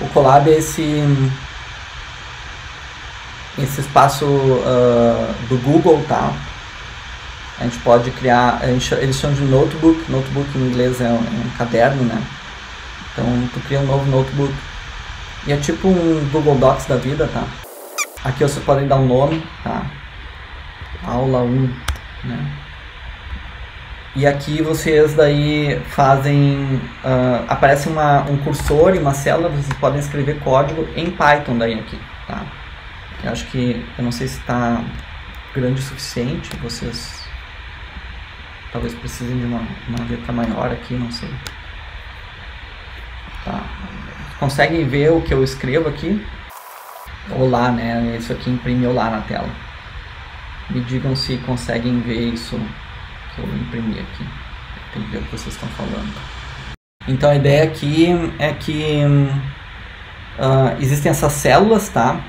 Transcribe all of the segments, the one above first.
o Colab é esse, esse espaço uh, do Google, tá? A gente pode criar, gente, eles chamam de notebook, notebook em inglês é um, é um caderno, né? Então tu cria um novo notebook e é tipo um Google Docs da vida, tá? Aqui você pode dar um nome, tá? Aula 1, né? E aqui vocês daí fazem, uh, aparece uma, um cursor e uma célula, vocês podem escrever código em Python daí aqui, tá? Eu acho que, eu não sei se está grande o suficiente, vocês talvez precisem de uma, uma letra maior aqui, não sei. Tá. Conseguem ver o que eu escrevo aqui? Ou lá, né? Isso aqui imprimiu lá na tela. Me digam se conseguem ver isso que eu imprimi aqui. Tem que ver o que vocês estão falando. Então a ideia aqui é que uh, existem essas células, tá?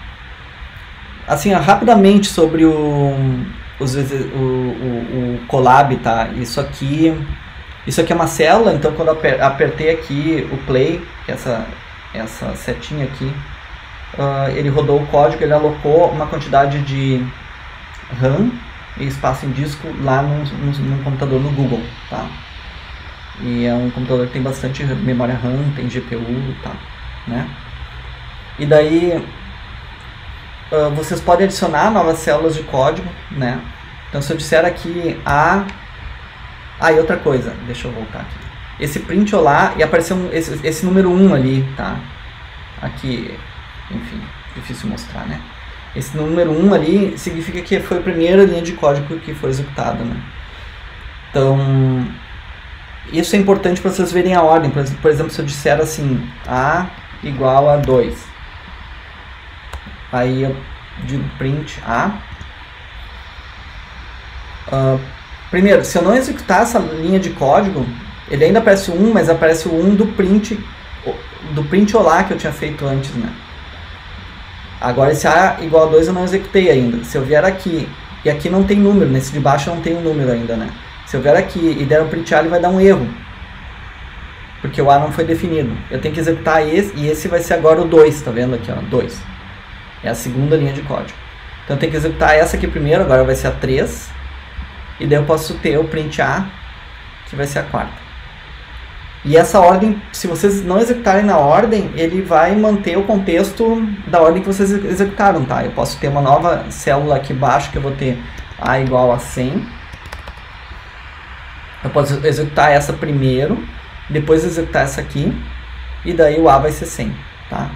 Assim, rapidamente sobre o, os, o, o, o Colab, tá? Isso aqui, isso aqui é uma célula, então quando eu apertei aqui o play, que é essa, essa setinha aqui, uh, ele rodou o código, ele alocou uma quantidade de RAM espaço em disco lá num, computador no Google, tá? E é um computador que tem bastante memória RAM, tem GPU, tá? Né? E daí uh, vocês podem adicionar novas células de código, né? Então se eu disser aqui a... Ah, e outra coisa, deixa eu voltar aqui. Esse print olá e apareceu um, esse, esse número 1 ali, tá? Aqui, enfim, difícil mostrar, né? Esse número 1 ali significa que foi a primeira linha de código que foi executada, né? Então, isso é importante para vocês verem a ordem. Por exemplo, se eu disser assim, A igual a 2. Aí eu digo print A. Uh, primeiro, se eu não executar essa linha de código, ele ainda aparece o 1, mas aparece o 1 do print do print olá que eu tinha feito antes, né? Agora esse A igual a 2 eu não executei ainda. Se eu vier aqui, e aqui não tem número, nesse de baixo não tem um número ainda, né? Se eu vier aqui e der um print A, ele vai dar um erro. Porque o A não foi definido. Eu tenho que executar esse, e esse vai ser agora o 2, tá vendo aqui, ó, 2. É a segunda linha de código. Então eu tenho que executar essa aqui primeiro, agora vai ser a 3. E daí eu posso ter o print A, que vai ser a quarta. E essa ordem, se vocês não executarem na ordem, ele vai manter o contexto da ordem que vocês executaram, tá? Eu posso ter uma nova célula aqui embaixo que eu vou ter A igual a 100. Eu posso executar essa primeiro, depois executar essa aqui, e daí o A vai ser 100, tá?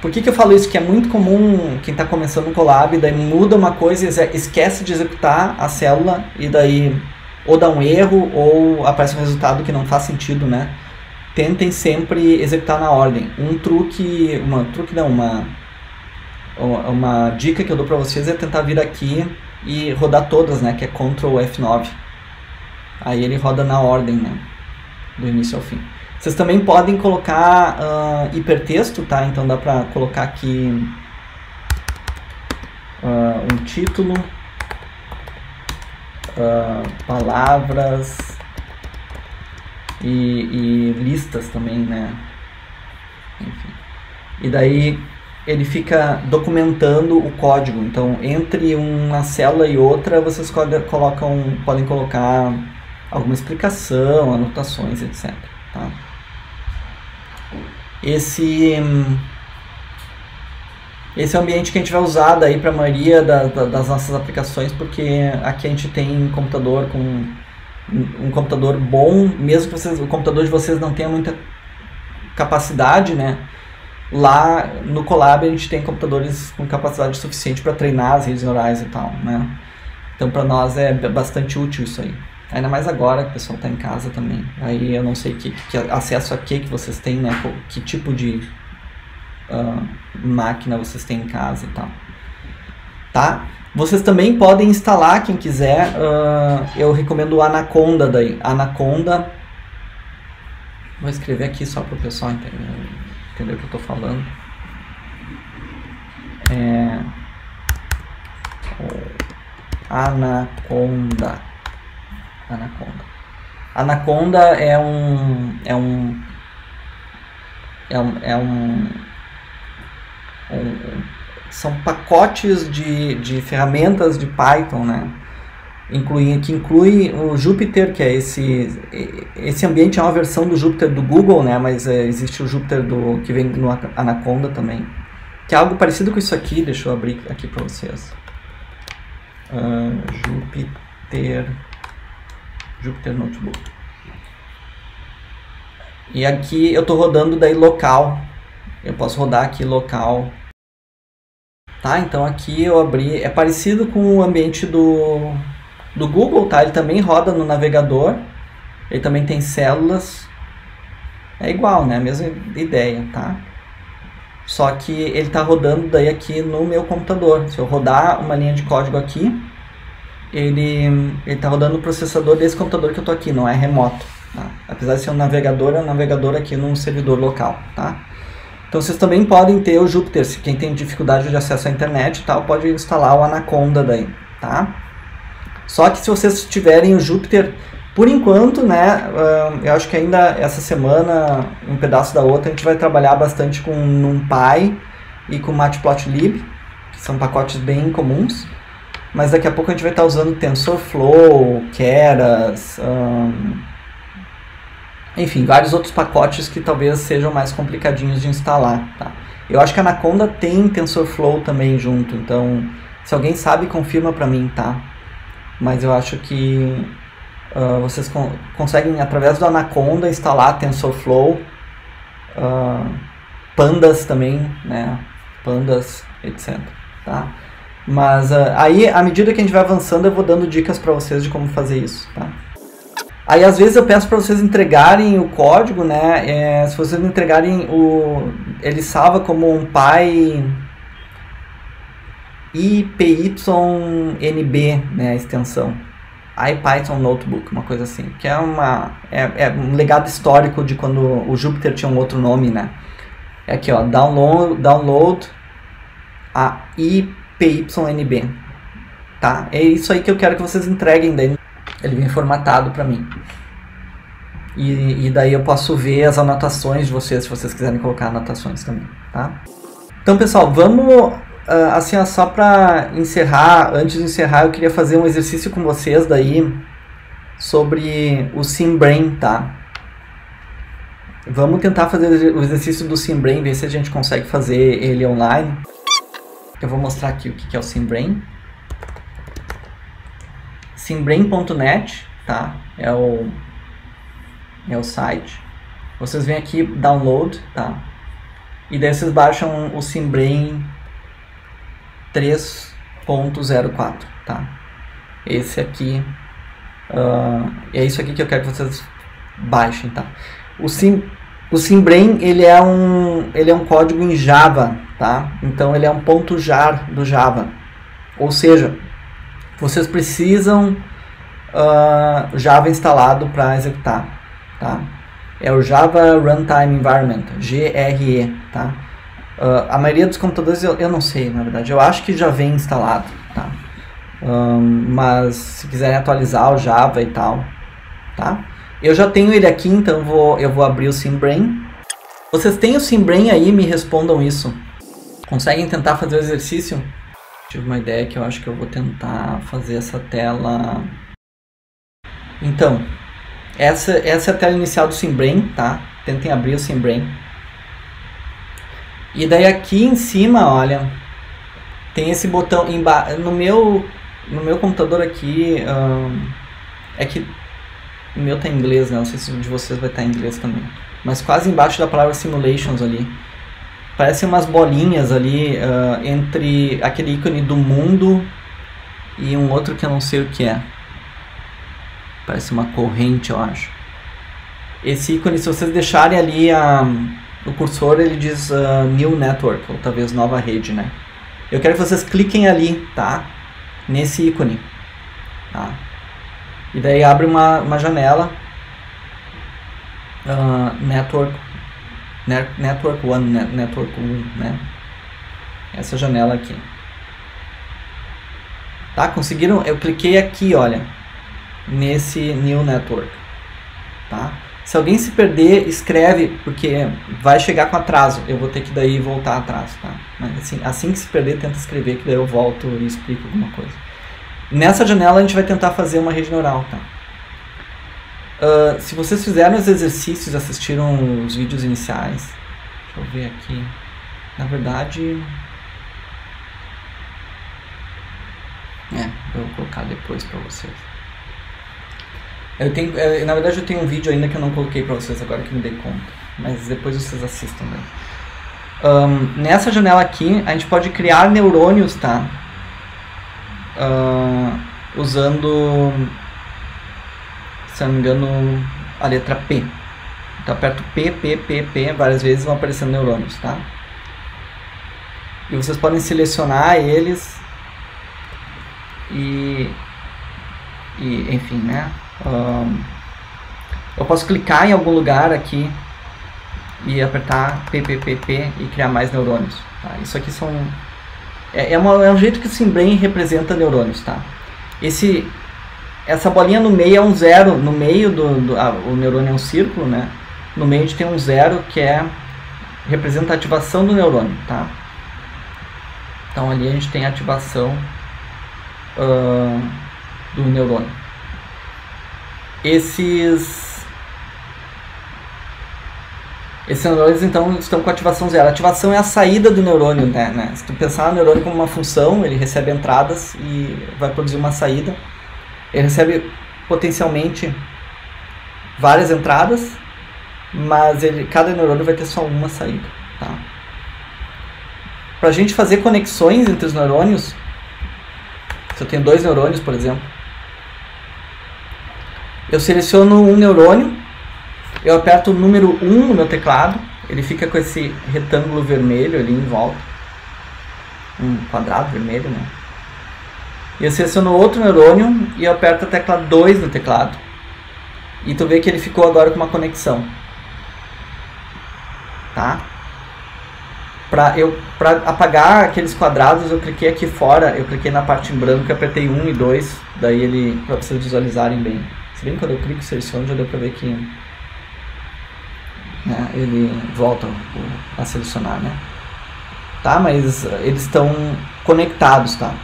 Por que, que eu falo isso? Que é muito comum quem está começando um collab, daí muda uma coisa esquece de executar a célula, e daí ou dá um erro ou aparece um resultado que não faz sentido, né? Tentem sempre executar na ordem. Um truque, uma truque não, uma uma dica que eu dou para vocês é tentar vir aqui e rodar todas, né? Que é Ctrl F9. Aí ele roda na ordem, né? Do início ao fim. Vocês também podem colocar uh, hipertexto, tá? Então dá para colocar aqui uh, um título uh, palavras e, e, listas também, né? Enfim. E daí ele fica documentando o código. Então, entre uma célula e outra, vocês colocam, podem colocar alguma explicação, anotações, etc. Tá? Esse esse é o ambiente que a gente vai usar daí para a maioria da, da, das nossas aplicações, porque aqui a gente tem um computador com um computador bom, mesmo que vocês, o computador de vocês não tenha muita capacidade, né? Lá no Colab a gente tem computadores com capacidade suficiente para treinar as redes neurais e tal, né? Então para nós é bastante útil isso aí. Ainda mais agora que o pessoal está em casa também. Aí eu não sei que, que acesso a que que vocês têm, né? Que tipo de uh, máquina vocês têm em casa e tal. Tá? Vocês também podem instalar, quem quiser, uh, eu recomendo o Anaconda daí. Anaconda, vou escrever aqui só para o pessoal entender, entender o que eu estou falando. É, Anaconda. Anaconda. Anaconda é um, é um é um, é um, um são pacotes de, de ferramentas de Python, né? Inclui, que inclui o Jupyter, que é esse esse ambiente é uma versão do Jupyter do Google, né? Mas é, existe o Jupyter do que vem no Anaconda também, que é algo parecido com isso aqui. Deixa eu abrir aqui para vocês. Uh, Jupyter Jupyter Notebook. E aqui eu estou rodando daí local. Eu posso rodar aqui local Tá? Então aqui eu abri, é parecido com o ambiente do, do Google, tá? Ele também roda no navegador, ele também tem células, é igual, né? A mesma ideia, tá? Só que ele está rodando daí aqui no meu computador. Se eu rodar uma linha de código aqui, ele está rodando no processador desse computador que eu estou aqui, não é remoto. Tá? Apesar de ser um navegador, é um navegador aqui num servidor local, tá? Então vocês também podem ter o Jupyter, se quem tem dificuldade de acesso à internet tal, pode instalar o Anaconda daí, tá? Só que se vocês tiverem o Jupyter, por enquanto, né, eu acho que ainda essa semana, um pedaço da outra, a gente vai trabalhar bastante com NumPy e com Matplotlib, que são pacotes bem comuns. Mas daqui a pouco a gente vai estar usando TensorFlow, Keras, um, enfim, vários outros pacotes que talvez sejam mais complicadinhos de instalar, tá? Eu acho que a Anaconda tem TensorFlow também junto, então se alguém sabe, confirma para mim, tá? Mas eu acho que uh, vocês con conseguem, através do Anaconda, instalar TensorFlow, uh, Pandas também, né? Pandas, etc, tá? Mas uh, aí, à medida que a gente vai avançando, eu vou dando dicas para vocês de como fazer isso, tá? Aí às vezes eu peço para vocês entregarem o código, né? É, se vocês entregarem o. Ele salva como um pai IPYNB, né? A extensão. IPython Notebook, uma coisa assim. Que é, uma, é, é um legado histórico de quando o Jupyter tinha um outro nome, né? É aqui, ó. Download, download a IPYNB. Tá? É isso aí que eu quero que vocês entreguem daí ele vem formatado para mim. E, e, daí eu posso ver as anotações de vocês, se vocês quiserem colocar anotações também, tá? Então, pessoal, vamos, ah, assim, só para encerrar, antes de encerrar, eu queria fazer um exercício com vocês daí sobre o SimBrain, tá? Vamos tentar fazer o exercício do SimBrain, ver se a gente consegue fazer ele online. Eu vou mostrar aqui o que é o SimBrain simbrain.net, tá? É o é o site. Vocês vêm aqui download, tá? E daí vocês baixam o Simbrain 3.04, tá? Esse aqui uh, é isso aqui que eu quero que vocês baixem, tá? O Sim o Simbrain ele é um ele é um código em Java, tá? Então ele é um ponto jar do Java. Ou seja, vocês precisam uh, Java instalado para executar, tá? É o Java Runtime Environment, GRE, tá? Uh, a maioria dos computadores eu, eu, não sei, na verdade. Eu acho que já vem instalado, tá? Um, mas se quiserem atualizar o Java e tal, tá? Eu já tenho ele aqui, então vou, eu vou abrir o SimBrain. Vocês têm o SimBrain aí? Me respondam isso. Conseguem tentar fazer o exercício? Tive uma ideia que eu acho que eu vou tentar fazer essa tela. Então, essa, essa é a tela inicial do SimBrain, tá? Tentem abrir o SimBrain. E daí aqui em cima, olha, tem esse botão no meu no meu computador aqui um, é que o meu tá em inglês, né? Não sei se o de vocês vai estar tá em inglês também. Mas quase embaixo da palavra simulations ali Parecem umas bolinhas ali uh, entre aquele ícone do mundo e um outro que eu não sei o que é. Parece uma corrente, eu acho. Esse ícone, se vocês deixarem ali a, o cursor, ele diz uh, New Network, ou talvez nova rede, né? Eu quero que vocês cliquem ali, tá? Nesse ícone. Tá? E daí abre uma, uma janela. Uh, network Network One, Network 1, né? Essa janela aqui. Tá? Conseguiram? Eu cliquei aqui, olha, nesse New Network. Tá? Se alguém se perder, escreve, porque vai chegar com atraso. Eu vou ter que daí voltar atrás, tá? Mas assim, assim que se perder, tenta escrever, que daí eu volto e explico alguma coisa. Nessa janela a gente vai tentar fazer uma rede neural, tá? Uh, se vocês fizeram os exercícios, assistiram os vídeos iniciais, deixa eu ver aqui. Na verdade, é, eu vou colocar depois para vocês. Eu tenho, é, na verdade eu tenho um vídeo ainda que eu não coloquei para vocês agora que me dei conta, mas depois vocês assistam. Né? Um, nessa janela aqui a gente pode criar neurônios, tá? Uh, usando, se não me engano, a letra P. Então aperto P, P, P, P, várias vezes vão aparecendo neurônios, tá? E vocês podem selecionar eles e, e enfim, né? Um, eu posso clicar em algum lugar aqui e apertar PPPP e criar mais neurônios. Tá? Isso aqui são é, é, uma, é um jeito que o Simbrain representa neurônios, tá? Esse essa bolinha no meio é um zero, no meio do, do ah, o neurônio é um círculo, né? No meio a gente tem um zero que é representa a ativação do neurônio, tá? Então ali a gente tem a ativação uh, do neurônio. Esses esses neurônios então estão com ativação zero. A ativação é a saída do neurônio, né? né? Se tu pensar no neurônio como uma função, ele recebe entradas e vai produzir uma saída. Ele recebe potencialmente várias entradas, mas ele, cada neurônio vai ter só uma saída, tá? Para a gente fazer conexões entre os neurônios, se eu tenho dois neurônios, por exemplo, eu seleciono um neurônio, eu aperto o número 1 no meu teclado, ele fica com esse retângulo vermelho ali em volta, um quadrado vermelho, né? E seleciono outro neurônio e eu aperto a tecla 2 no teclado. E tu vê que ele ficou agora com uma conexão. Tá? Para eu para apagar aqueles quadrados, eu cliquei aqui fora, eu cliquei na parte em branco, apertei 1 e 2, daí ele para vocês visualizarem bem. Se bem quando eu clico seleciono, já deu para ver que né, ele volta a selecionar, né? Tá, mas eles estão conectados, tá?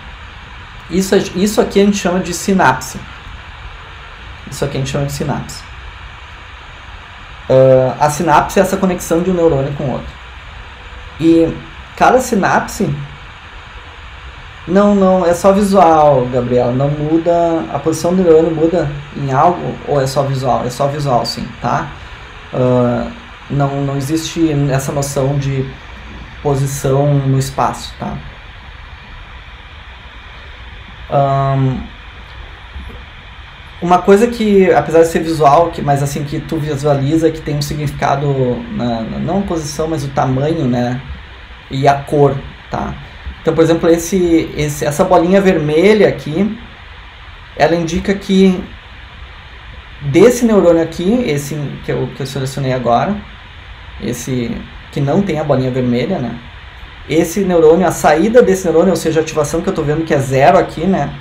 Isso, isso aqui a gente chama de sinapse. Isso aqui a gente chama de sinapse. Uh, a sinapse é essa conexão de um neurônio com o outro. E cada sinapse não, não, é só visual, Gabriel. Não muda, a posição do neurônio muda em algo ou é só visual? É só visual, sim, tá? Uh, não, não existe essa noção de posição no espaço, tá? Um, uma coisa que, apesar de ser visual, que, mas assim que tu visualiza que tem um significado na, na, não posição, mas o tamanho, né? E a cor, tá? Então, por exemplo, esse, esse, essa bolinha vermelha aqui, ela indica que desse neurônio aqui, esse que eu, que eu selecionei agora, esse que não tem a bolinha vermelha, né? Esse neurônio, a saída desse neurônio, ou seja, a ativação que eu estou vendo que é zero aqui, né?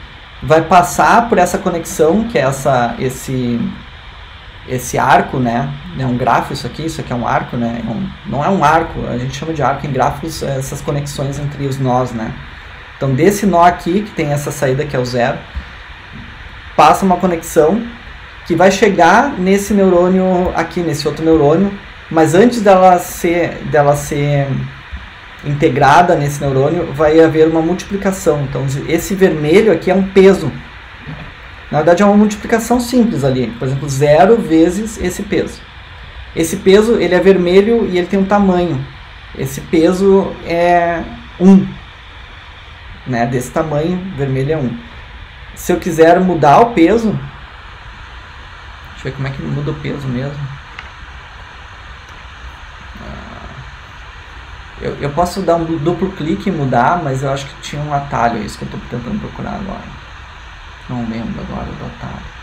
vai passar por essa conexão, que é essa, esse, esse arco, né? É um grafo isso aqui, isso aqui é um arco, né? É um, não é um arco, a gente chama de arco em grafos é essas conexões entre os nós, né? Então desse nó aqui, que tem essa saída que é o zero, passa uma conexão que vai chegar nesse neurônio aqui, nesse outro neurônio, mas antes dela ser, dela ser integrada nesse neurônio, vai haver uma multiplicação. Então, esse vermelho aqui é um peso. Na verdade, é uma multiplicação simples ali. Por exemplo, zero vezes esse peso. Esse peso ele é vermelho e ele tem um tamanho. Esse peso é 1. Um, né? Desse tamanho, vermelho é 1. Um. Se eu quiser mudar o peso, deixa eu ver como é que muda o peso mesmo. Eu, eu posso dar um duplo clique e mudar, mas eu acho que tinha um atalho, isso que eu estou tentando procurar agora. Não lembro agora do atalho.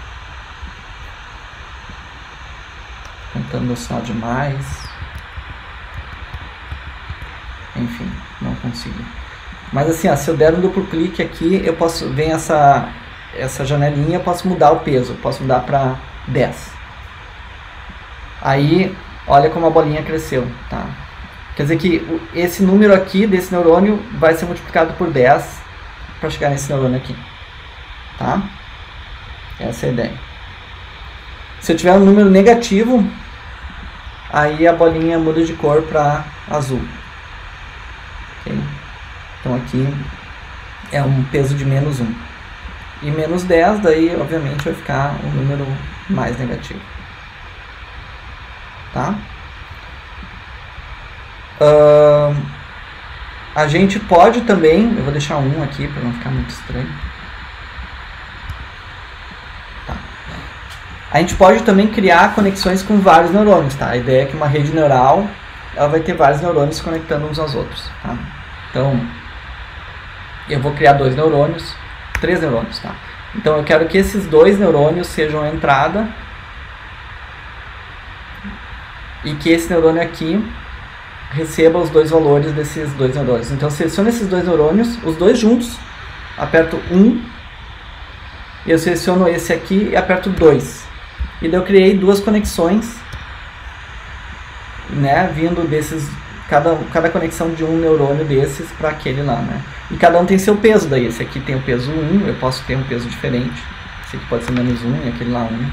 Tentando assinar demais. Enfim, não consigo. Mas assim, ó, se eu der um duplo clique aqui, eu posso vem essa essa janelinha, eu posso mudar o peso, posso mudar para 10. Aí, olha como a bolinha cresceu, tá? Quer dizer que esse número aqui desse neurônio vai ser multiplicado por 10 para chegar nesse neurônio aqui, tá? Essa é a ideia. Se eu tiver um número negativo, aí a bolinha muda de cor para azul. Okay? Então aqui é um peso de menos 1. E menos 10, daí obviamente vai ficar um número mais negativo. Tá? Uh, a gente pode também, eu vou deixar um aqui para não ficar muito estranho. Tá. A gente pode também criar conexões com vários neurônios, tá? A ideia é que uma rede neural ela vai ter vários neurônios se conectando uns aos outros, tá? Então, eu vou criar dois neurônios, três neurônios, tá? Então eu quero que esses dois neurônios sejam a entrada e que esse neurônio aqui receba os dois valores desses dois neurônios. Então seleciono esses dois neurônios, os dois juntos, aperto 1, um, eu seleciono esse aqui e aperto 2. E daí eu criei duas conexões, né, vindo desses cada, cada conexão de um neurônio desses para aquele lá, né? E cada um tem seu peso daí. Esse aqui tem o peso 1, eu posso ter um peso diferente. Esse aqui pode ser menos 1 e aquele lá 1,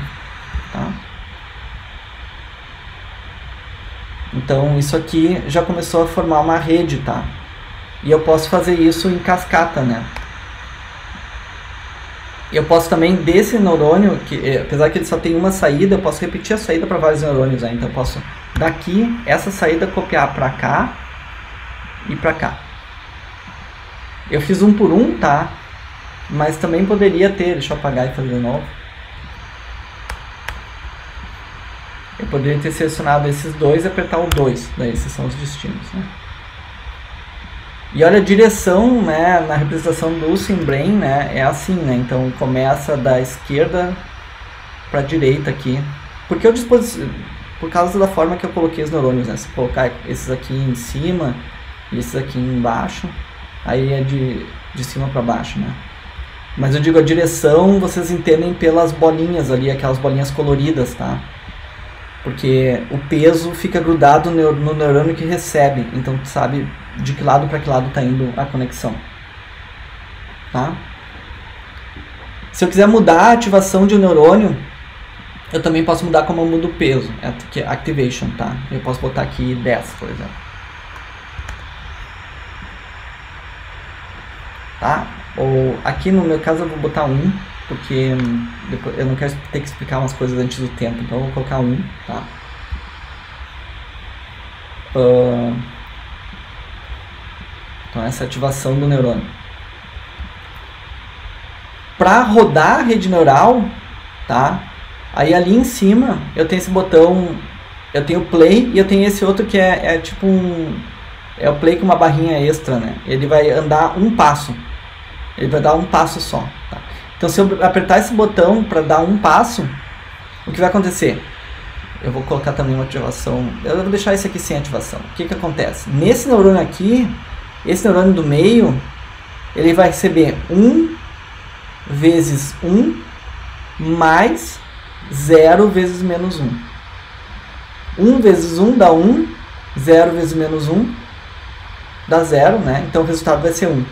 tá? Então isso aqui já começou a formar uma rede, tá? E eu posso fazer isso em cascata, né? Eu posso também desse neurônio, que eh, apesar que ele só tem uma saída, eu posso repetir a saída para vários neurônios, né? Então eu posso daqui essa saída copiar para cá e para cá. Eu fiz um por um, tá? Mas também poderia ter, deixa eu apagar e fazer de novo. Eu poderia ter selecionado esses dois e apertar o 2, daí esses são os destinos, né? E olha a direção, né, na representação do Simbrain, né, é assim, né? Então começa da esquerda para a direita aqui. Porque eu por causa da forma que eu coloquei os neurônios, né? Se colocar esses aqui em cima e esses aqui embaixo, aí é de, de cima para baixo, né? Mas eu digo a direção, vocês entendem pelas bolinhas ali, aquelas bolinhas coloridas, tá? Porque o peso fica grudado no neurônio que recebe, então tu sabe de que lado para que lado está indo a conexão. Tá? Se eu quiser mudar a ativação de um neurônio, eu também posso mudar como eu mudo o peso, que é activation, tá? Eu posso botar aqui 10, por exemplo. Tá? Ou aqui no meu caso eu vou botar 1, porque depois, eu não quero ter que explicar umas coisas antes do tempo, então eu vou colocar 1, tá? Uh, então essa é ativação do neurônio. Para rodar a rede neural, tá? Aí ali em cima eu tenho esse botão, eu tenho play e eu tenho esse outro que é, é tipo um. É o play com uma barrinha extra, né? Ele vai andar um passo. Ele vai dar um passo só. Tá? Então se eu apertar esse botão para dar um passo, o que vai acontecer? Eu vou colocar também uma ativação. Eu vou deixar esse aqui sem ativação. O que, que acontece? Nesse neurônio aqui, esse neurônio do meio, ele vai receber 1 vezes 1 mais 0 vezes menos 1. 1 vezes 1 dá 1, 0 vezes menos 1 dá 0, né? Então o resultado vai ser 1.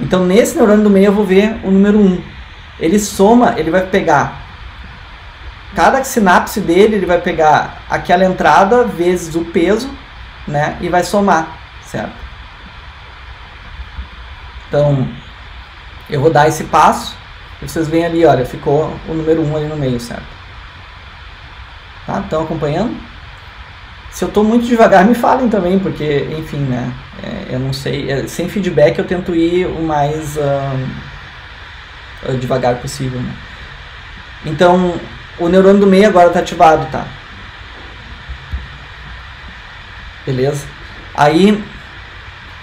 Então nesse neurônio do meio eu vou ver o número 1. Ele soma, ele vai pegar cada sinapse dele, ele vai pegar aquela entrada vezes o peso, né? E vai somar, certo? Então, eu vou dar esse passo, e vocês veem ali, olha, ficou o número 1 ali no meio, certo? Tá? Estão acompanhando? Se eu estou muito devagar, me falem também, porque, enfim, né? É, eu não sei. É, sem feedback, eu tento ir o mais devagar possível. Né? Então, o neurônio do meio agora está ativado, tá? Beleza? Aí,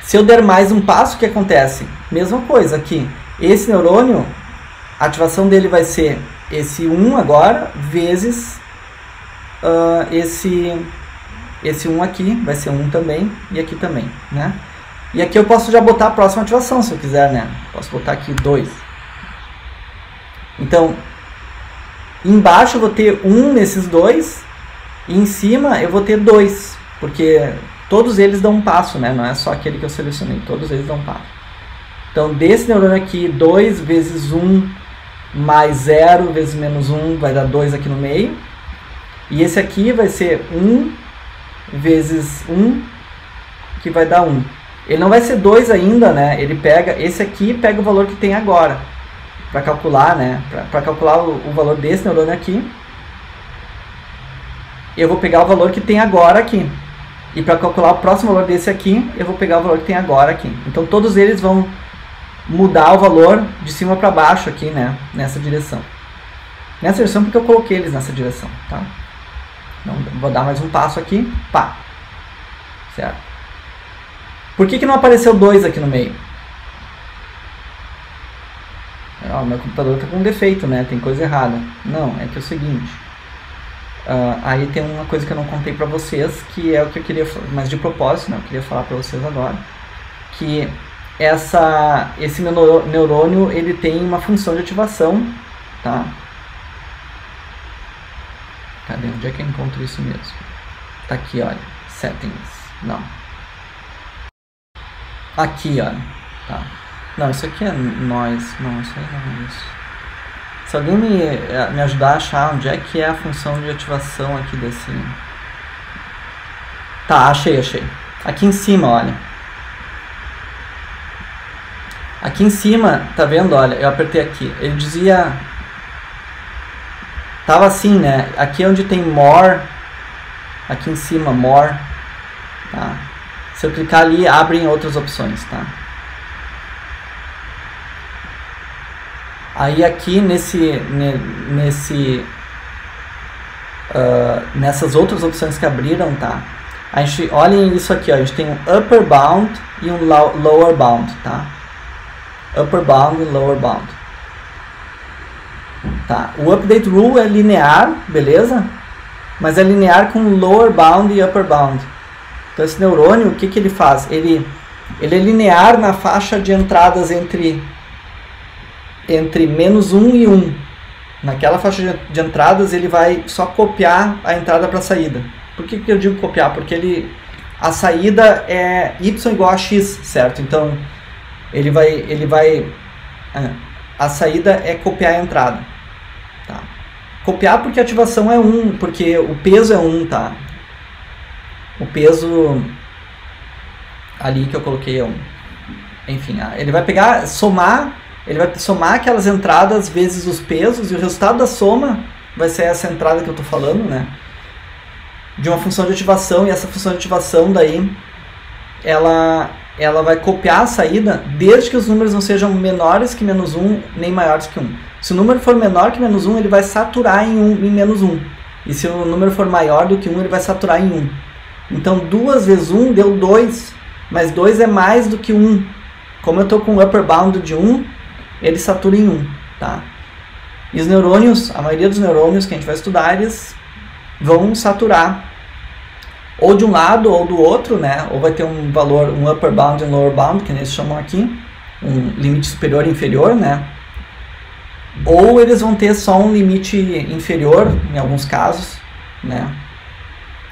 se eu der mais um passo, o que acontece? Mesma coisa aqui. Esse neurônio, a ativação dele vai ser esse 1 agora, vezes uh, esse esse 1 aqui vai ser 1 também e aqui também, né? E aqui eu posso já botar a próxima ativação se eu quiser, né? Posso botar aqui 2. Então, embaixo eu vou ter 1 nesses dois E em cima eu vou ter dois, porque todos eles dão um passo, né? Não é só aquele que eu selecionei, todos eles dão um passo. Então, desse neurônio aqui, 2 vezes 1 um, mais 0 vezes menos 1 um, vai dar 2 aqui no meio. E esse aqui vai ser 1 um vezes 1, um, que vai dar 1. Um. Ele não vai ser 2 ainda, né? Ele pega esse aqui pega o valor que tem agora. Para calcular, né? Para calcular o, o valor desse neurônio aqui. Eu vou pegar o valor que tem agora aqui. E para calcular o próximo valor desse aqui, eu vou pegar o valor que tem agora aqui. Então todos eles vão mudar o valor de cima para baixo aqui, né? Nessa direção. Nessa direção porque eu coloquei eles nessa direção, tá? Então, vou dar mais um passo aqui, pá. Certo? Por que, que não apareceu 2 aqui no meio? Ah, meu computador está com defeito, né? Tem coisa errada. Não, é que é o seguinte. Uh, aí tem uma coisa que eu não contei para vocês, que é o que eu queria, mas de propósito, né? Eu queria falar para vocês agora, que essa, esse neurônio ele tem uma função de ativação, tá? Cadê? Onde é que eu encontro isso mesmo? Tá aqui, olha. Settings. Não. Aqui, olha. Tá. Não, isso aqui é nós. Não, isso aí não é isso. Se alguém me, eh, me ajudar a achar onde é que é a função de ativação aqui desse... Tá, achei, achei. Aqui em cima, olha. Aqui em cima, tá vendo? Olha, eu apertei aqui. Ele dizia Tava assim, né? Aqui é onde tem more, aqui em cima, more, tá? Se eu clicar ali, abrem outras opções, tá? Aí aqui nesse, nesse, uh, nessas outras opções que abriram, tá? A gente, olhem isso aqui, ó, a gente tem um upper bound e um lower bound, tá? Upper bound e lower bound. Tá? O update rule é linear, beleza? Mas é linear com lower bound e upper bound. Então esse neurônio, o que, que ele faz? Ele, ele é linear na faixa de entradas entre, entre menos 1 e 1. Naquela faixa de, entradas ele vai só copiar a entrada para a saída. Por que, que eu digo copiar? Porque ele, a saída é y igual a x, certo? Então ele vai, ele vai, é, a saída é copiar a entrada. Tá? Copiar porque a ativação é 1, porque o peso é 1, tá? O peso ali que eu coloquei é 1. Enfim, ele vai pegar, somar, ele vai somar aquelas entradas vezes os pesos e o resultado da soma vai ser essa entrada que eu estou falando, né? De uma função de ativação e essa função de ativação daí ela ela vai copiar a saída desde que os números não sejam menores que menos 1 nem maiores que 1. Se o número for menor que menos 1, ele vai saturar em, 1, em menos 1. E se o número for maior do que 1, ele vai saturar em 1. Então 2 vezes 1 deu 2, mas 2 é mais do que 1. Como eu estou com o upper bound de 1, ele satura em 1. Tá? E os neurônios, a maioria dos neurônios que a gente vai estudar, eles vão saturar ou de um lado ou do outro, né? Ou vai ter um valor, um upper bound e um lower bound, que eles chamam aqui, um limite superior e inferior, né? Ou eles vão ter só um limite inferior, em alguns casos, né?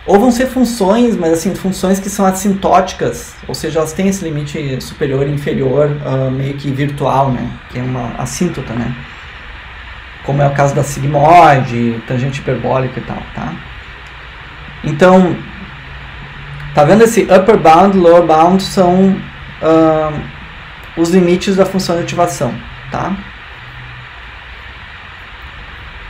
Ou vão ser funções, mas assim, funções que são assintóticas, ou seja, elas têm esse limite superior e inferior uh, meio que virtual, né? Que é uma assíntota, né? Como é o caso da sigmoide, tangente hiperbólica e tal, tá? Então, Tá vendo esse upper bound, lower bound são uh, os limites da função de ativação, tá?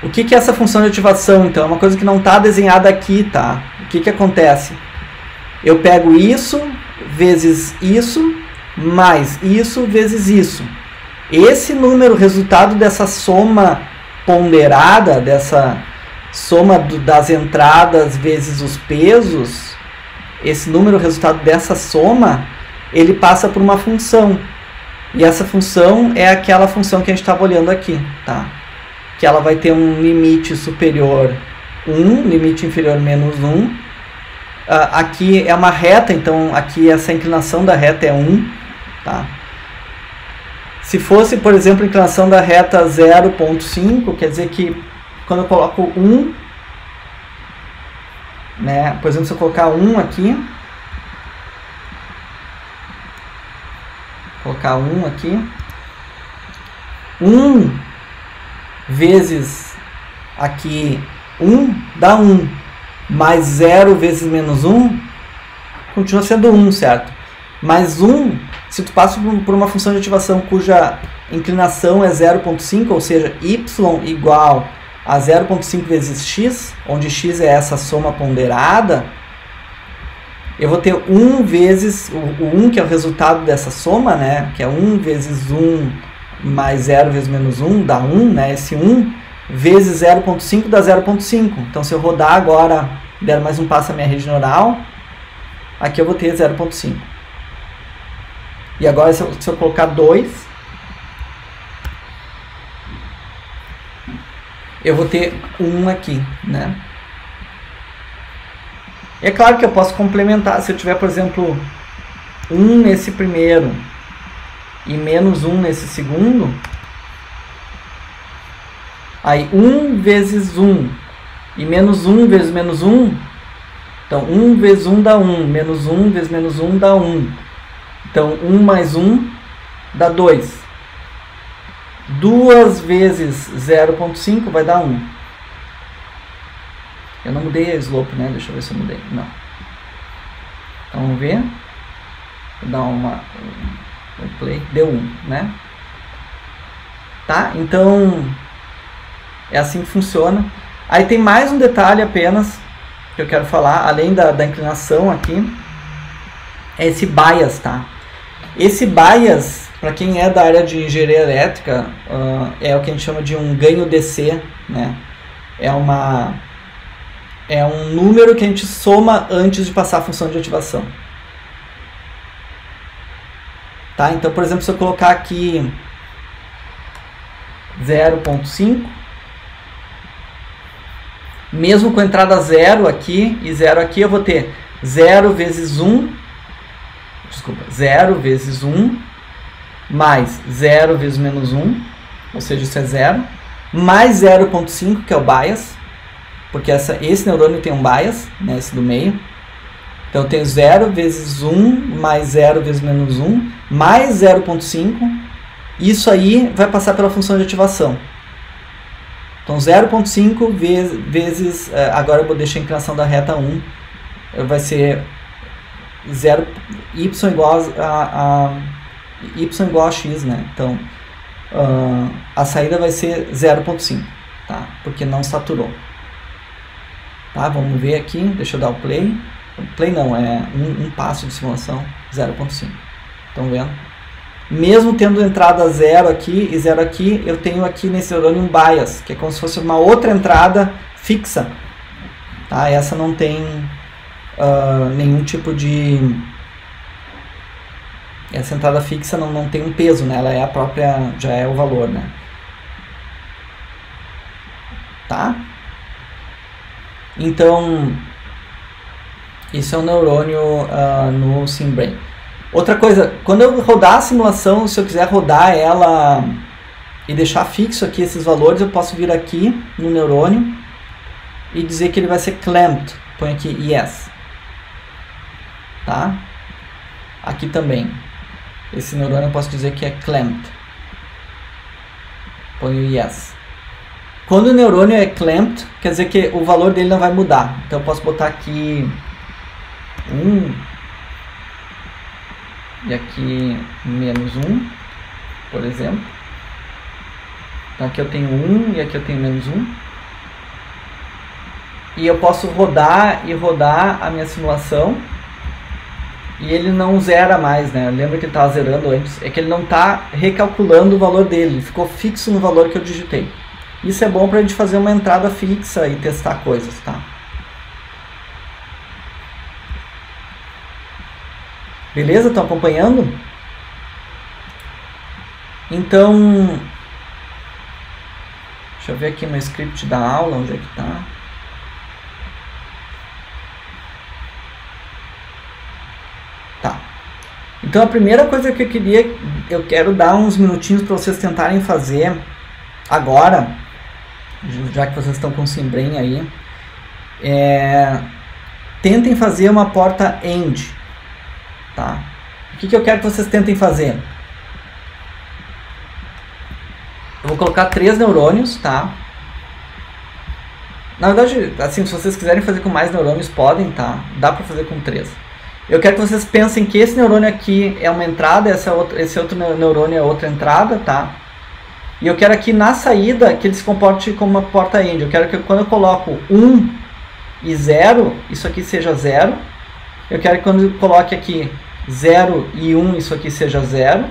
O que, que é essa função de ativação, então? É uma coisa que não está desenhada aqui, tá? Que, que acontece? Eu pego isso vezes isso, mais isso vezes isso. Esse número, resultado dessa soma ponderada, dessa soma do, das entradas vezes os pesos, esse número resultado dessa soma, ele passa por uma função. E essa função é aquela função que a gente estava olhando aqui, tá? Que ela vai ter um limite superior 1, limite inferior menos 1. Uh, aqui é uma reta, então aqui essa inclinação da reta é 1, tá? Se fosse, por exemplo, inclinação da reta 0.5, quer dizer que quando eu coloco 1 né? Por exemplo, se eu colocar 1 aqui, colocar 1 aqui, 1 vezes aqui 1 dá 1, mais 0 vezes menos 1 continua sendo 1, certo? Mais 1, se tu passa por uma função de ativação cuja inclinação é 0.5, ou seja, y igual a 0.5 vezes x, onde x é essa soma ponderada, eu vou ter 1 vezes, o, o 1 que é o resultado dessa soma, né, que é 1 vezes 1 mais 0 vezes menos 1, dá 1, né, esse 1 vezes 0.5 dá 0.5. Então, se eu rodar agora, der mais um passo a minha rede neural, aqui eu vou ter 0.5. E agora, se eu, se eu colocar 2, eu vou ter 1 aqui, né? É claro que eu posso complementar, se eu tiver, por exemplo, 1 nesse primeiro e menos 1 nesse segundo, aí 1 vezes 1 e menos 1 vezes menos 1, então 1 vezes 1 dá 1, menos 1 vezes menos 1 dá 1. Então 1 mais 1 dá 2. 2 vezes 0.5 vai dar 1. Eu não mudei a slope, né? Deixa eu ver se eu mudei. Não. Então vamos ver. Vou dar uma um play. Deu 1, né? Tá? Então é assim que funciona. Aí tem mais um detalhe apenas que eu quero falar, além da, da inclinação aqui, é esse bias, tá? Esse bias para quem é da área de engenharia elétrica, uh, é o que a gente chama de um ganho DC, né? É uma é um número que a gente soma antes de passar a função de ativação. Tá? Então, por exemplo, se eu colocar aqui 0.5, mesmo com entrada 0 aqui e 0 aqui, eu vou ter 0 vezes 1, desculpa, 0 vezes 1 mais 0 vezes menos 1, ou seja, isso é 0, mais 0.5, que é o bias, porque essa, esse neurônio tem um bias, né, esse do meio. Então eu tenho 0 vezes 1 mais 0 vezes menos 1, mais 0.5. Isso aí vai passar pela função de ativação. Então 0.5 vezes, vezes, eh, agora eu vou deixar a inclinação da reta 1, vai ser 0, y igual a, a y igual a x, né? Então, uh, a saída vai ser 0.5, tá? Porque não saturou. Tá? Vamos ver aqui, deixa eu dar o play. Play não, é um, um passo de simulação, 0.5. Estão vendo? Mesmo tendo entrada 0 aqui e 0 aqui, eu tenho aqui nesse neurônio um bias, que é como se fosse uma outra entrada fixa. Tá? Essa não tem uh, nenhum tipo de essa entrada fixa não, não tem um peso, né? Ela é a própria, já é o valor, né? Tá? Então, isso é um neurônio uh, no SimBrain. Outra coisa, quando eu rodar a simulação, se eu quiser rodar ela e deixar fixo aqui esses valores, eu posso vir aqui no neurônio e dizer que ele vai ser clamped. Põe aqui yes. Tá? Aqui também. Esse neurônio eu posso dizer que é clamped. Põe o yes. Quando o neurônio é clamped, quer dizer que o valor dele não vai mudar. Então eu posso botar aqui 1 e aqui menos 1, por exemplo. Então aqui eu tenho 1 e aqui eu tenho menos 1. E eu posso rodar e rodar a minha simulação e ele não zera mais, né? Lembra que ele estava zerando antes? É que ele não está recalculando o valor dele, ele ficou fixo no valor que eu digitei. Isso é bom para a gente fazer uma entrada fixa e testar coisas, tá? Beleza? Estão acompanhando? Então, deixa eu ver aqui no script da aula, onde é que está. Então a primeira coisa que eu queria, eu quero dar uns minutinhos para vocês tentarem fazer agora, já que vocês estão com o Simbrain aí, é tentem fazer uma porta AND, tá? O que, que eu quero que vocês tentem fazer? Eu vou colocar três neurônios, tá? Na verdade, assim, se vocês quiserem fazer com mais neurônios, podem, tá? Dá pra fazer com três. Eu quero que vocês pensem que esse neurônio aqui é uma entrada, essa outra, esse outro neurônio é outra entrada, tá? E eu quero aqui na saída que ele se comporte como uma porta end. Eu quero que quando eu coloco 1 e 0, isso aqui seja 0. Eu quero que quando eu coloque aqui 0 e 1, isso aqui seja 0.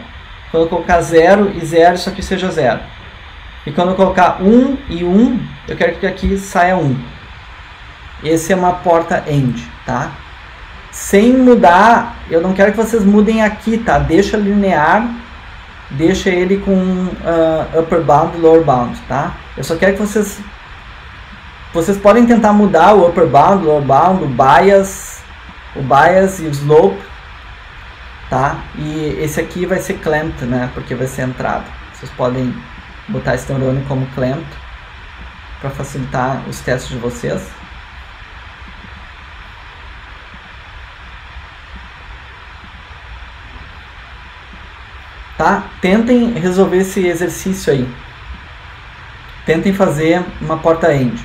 Quando eu colocar 0 e 0, isso aqui seja 0. E quando eu colocar 1 e 1, eu quero que aqui saia 1. Esse é uma porta end, tá? sem mudar, eu não quero que vocês mudem aqui, tá? Deixa linear, deixa ele com uh, upper bound e lower bound, tá? Eu só quero que vocês vocês podem tentar mudar o upper bound, lower bound, o bias, o bias e o slope, tá? E esse aqui vai ser clamped, né? Porque vai ser entrada. Vocês podem botar esse neurônio como clamped para facilitar os testes de vocês. tá? Tentem resolver esse exercício aí. Tentem fazer uma porta end.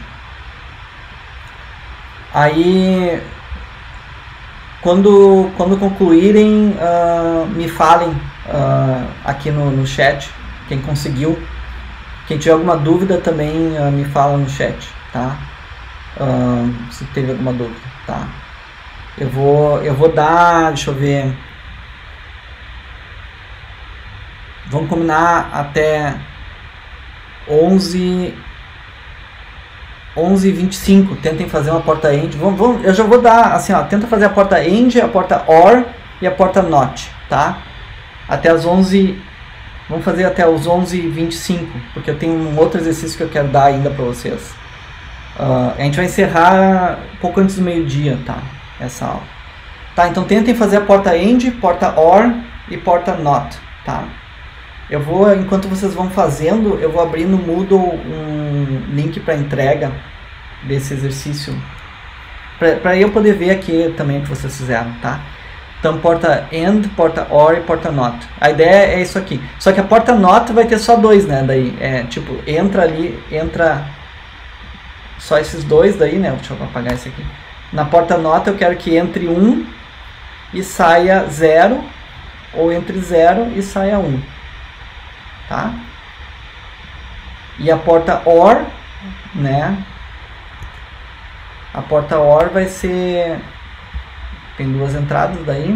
Aí, quando, quando concluírem, uh, me falem uh, aqui no, no chat, quem conseguiu. Quem tiver alguma dúvida também uh, me fala no chat, tá? se teve alguma dúvida, tá? Eu vou, eu vou dar, deixa eu ver, Vamos combinar até 11 11 25 tentem fazer uma porta end. Vamos, vamos, eu já vou dar assim ó tenta fazer a porta end a porta or e a porta not tá? Até as 11 vamos fazer até os 11 25 porque eu tenho um outro exercício que eu quero dar ainda para vocês. Uh, a gente vai encerrar pouco antes do meio dia tá? Essa aula. Tá então tentem fazer a porta end porta or e porta not tá eu vou, enquanto vocês vão fazendo, eu vou abrir no Moodle um link para entrega desse exercício, para eu poder ver aqui também o que vocês fizeram, tá? Então, porta AND, porta OR e porta NOT. A ideia é isso aqui. Só que a porta NOT vai ter só dois, né? Daí, é tipo, entra ali, entra só esses dois daí, né? Deixa eu apagar esse aqui. Na porta NOT eu quero que entre um e saia zero, ou entre zero e saia um tá? E a porta OR, né? A porta OR vai ser tem duas entradas daí.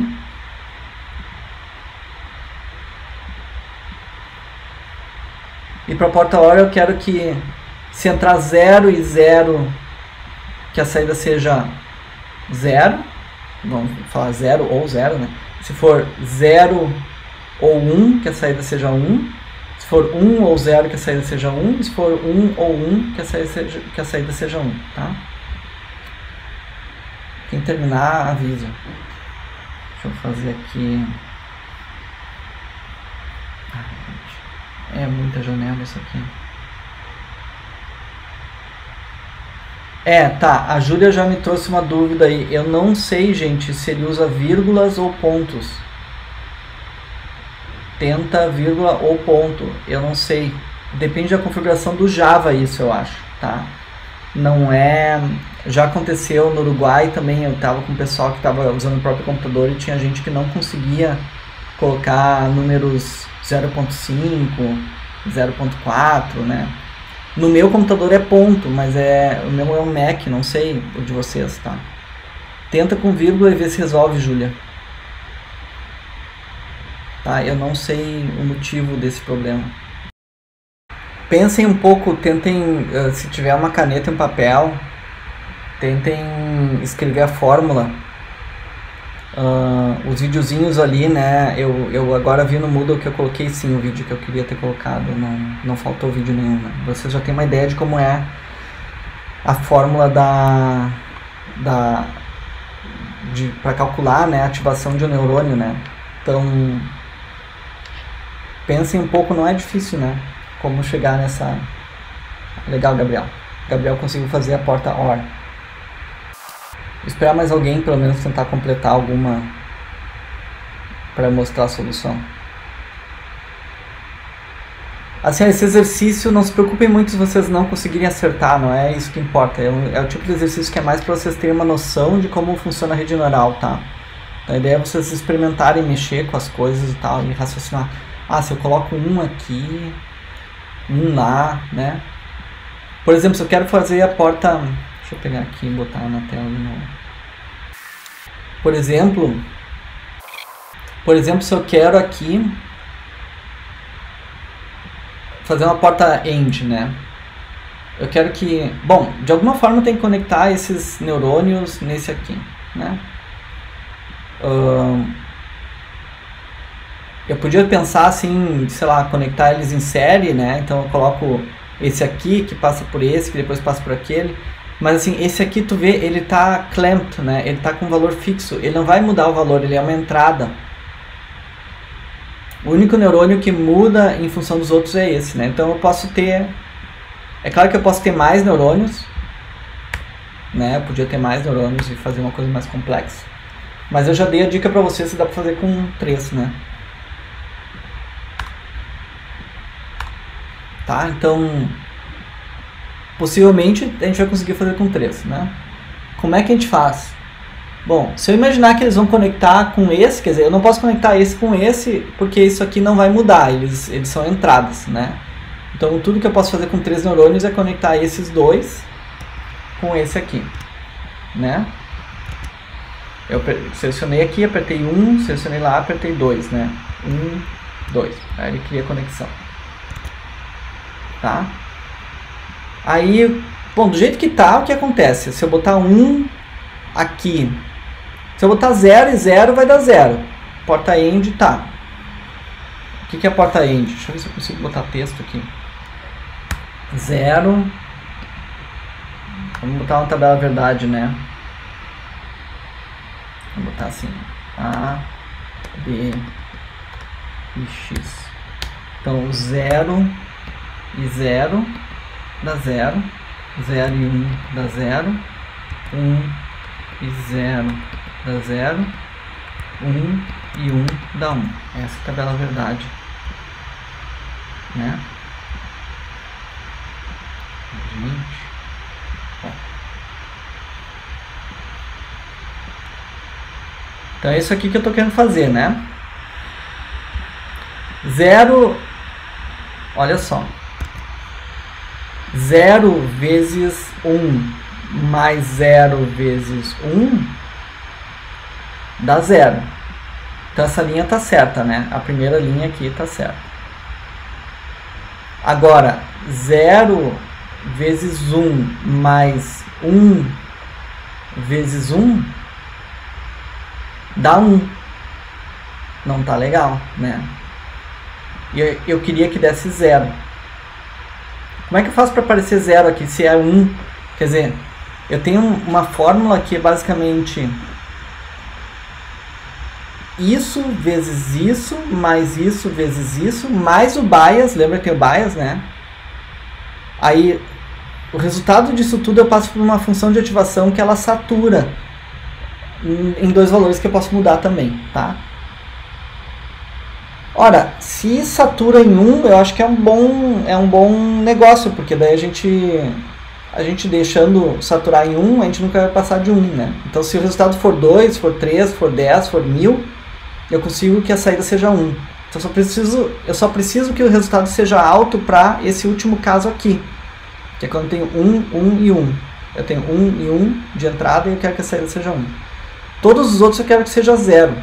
E para a porta OR eu quero que se entrar 0 e 0, que a saída seja 0. Vamos falar 0 ou 0, né? Se for 0 ou 1, um, que a saída seja 1. Um. Se for 1 ou 0, que a saída seja 1. Se for 1 ou 1, que que a saída seja 1. Tá? Quem terminar, avisa. Deixa eu fazer aqui. É muita janela isso aqui. É, tá. A Júlia já me trouxe uma dúvida aí. Eu não sei, gente, se ele usa vírgulas ou pontos tenta vírgula ou ponto, eu não sei. Depende da configuração do Java isso, eu acho, tá? Não é... Já aconteceu no Uruguai também, eu estava com o pessoal que estava usando o próprio computador e tinha gente que não conseguia colocar números 0.5, 0.4, né? No meu computador é ponto, mas é o meu é um Mac, não sei o de vocês, tá? Tenta com vírgula e vê se resolve, Júlia. Tá? Eu não sei o motivo desse problema. Pensem um pouco, tentem, eh, se tiver uma caneta e um papel, tentem escrever a fórmula. Uh, os videozinhos ali, né? Eu, eu agora vi no Moodle que eu coloquei sim o vídeo que eu queria ter colocado, não, não faltou vídeo nenhum. Né? Vocês já têm uma ideia de como é a fórmula da, da para calcular né, a ativação de um neurônio, né? Então, pensem um pouco, não é difícil, né? Como chegar nessa. Legal, Gabriel. Gabriel conseguiu fazer a porta OR. esperar mais alguém, pelo menos tentar completar alguma para mostrar a solução. Assim, esse exercício, não se preocupem muito se vocês não conseguirem acertar, não é isso que importa. É, um, é o tipo de exercício que é mais para vocês terem uma noção de como funciona a rede neural, tá? Então, a ideia é vocês experimentarem mexer com as coisas e tal, e raciocinar. Ah, se eu coloco um aqui, um lá, né? Por exemplo, se eu quero fazer a porta... Deixa eu pegar aqui e botar na tela de novo. Por exemplo... Por exemplo, se eu quero aqui fazer uma porta end, né? Eu quero que, bom, de alguma forma tem que conectar esses neurônios nesse aqui, né? Eu podia pensar assim, sei lá, conectar eles em série, né? Então eu coloco esse aqui que passa por esse, que depois passa por aquele. Mas assim, esse aqui tu vê, ele tá clamped, né? Ele tá com valor fixo, ele não vai mudar o valor, ele é uma entrada. O único neurônio que muda em função dos outros é esse, né? Então eu posso ter... É claro que eu posso ter mais neurônios, né? Eu podia ter mais neurônios e fazer uma coisa mais complexa. Mas eu já dei a dica para você se dá para fazer com três, né? Tá? Então, possivelmente a gente vai conseguir fazer com três, né? Como é que a gente faz? Bom, se eu imaginar que eles vão conectar com esse, quer dizer, eu não posso conectar esse com esse, porque isso aqui não vai mudar, eles, eles são entradas, né? Então tudo que eu posso fazer com três neurônios é conectar esses dois com esse aqui, né? Eu selecionei aqui, apertei um, selecionei lá, apertei dois, né? Um, dois. Aí ele cria conexão. Tá? Aí, bom, do jeito que tá, o que acontece? Se eu botar um aqui se eu botar 0 e 0, vai dar 0. Porta end tá. O que, que é porta end? Deixa eu ver se eu consigo botar texto aqui. 0. Vamos botar uma tabela verdade, né? Vamos botar assim. A, B e X. Então, 0 e 0 dá 0. 0 e 1 um dá 0. 1 um e 0 dá 0, 1 e 1 dá 1. Essa é a tabela verdade. Né? Gente. Então é isso aqui que eu estou querendo fazer, né? Zero, olha só. Zero vezes um mais zero vezes um dá zero. Então essa linha está certa, né? A primeira linha aqui está certa. Agora, 0 vezes 1 um mais 1 um vezes 1 um dá 1. Um. Não tá legal, né? Eu, eu queria que desse 0. Como é que eu faço para aparecer 0 aqui se é 1? Um? Quer dizer, eu tenho uma fórmula que é basicamente isso vezes isso, mais isso vezes isso, mais o bias, lembra que tem o bias, né? Aí, o resultado disso tudo eu passo por uma função de ativação que ela satura em dois valores que eu posso mudar também, tá? Ora, se satura em um, eu acho que é um bom, é um bom negócio, porque daí a gente a gente deixando saturar em um, a gente nunca vai passar de um, né? Então, se o resultado for 2, for 3, for 10, for 1000, eu consigo que a saída seja 1. Então só preciso, eu só preciso que o resultado seja alto para esse último caso aqui, que é quando eu tenho 1, 1 e 1. Eu tenho 1 e 1 de entrada e eu quero que a saída seja 1. Todos os outros eu quero que seja 0.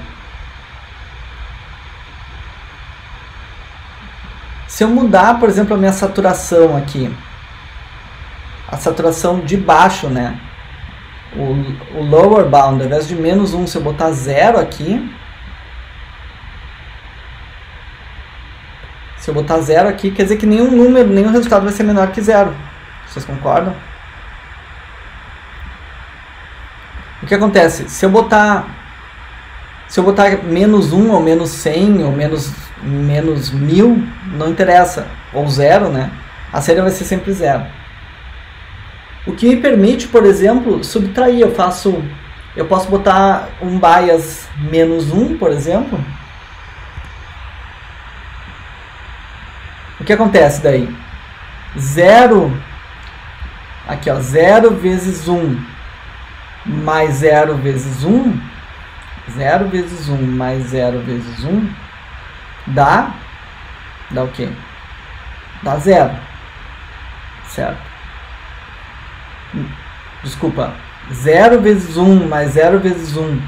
Se eu mudar, por exemplo, a minha saturação aqui, a saturação de baixo, né? O, o lower bound, ao invés de menos 1, se eu botar 0 aqui, Se eu botar zero aqui, quer dizer que nenhum número, nenhum resultado vai ser menor que zero. Vocês concordam? O que acontece? Se eu botar se eu botar menos 1 ou menos 100 ou menos, menos 1000, não interessa. Ou zero, né? A série vai ser sempre zero. O que me permite, por exemplo, subtrair. Eu faço Eu posso botar um bias menos 1, por exemplo. O que acontece daí? 0, aqui ó, 0 vezes 1 mais 0 vezes 1, 0 vezes 1 mais 0 vezes 1 dá, dá o quê? Dá 0, certo? Desculpa, 0 vezes 1 mais 0 vezes 1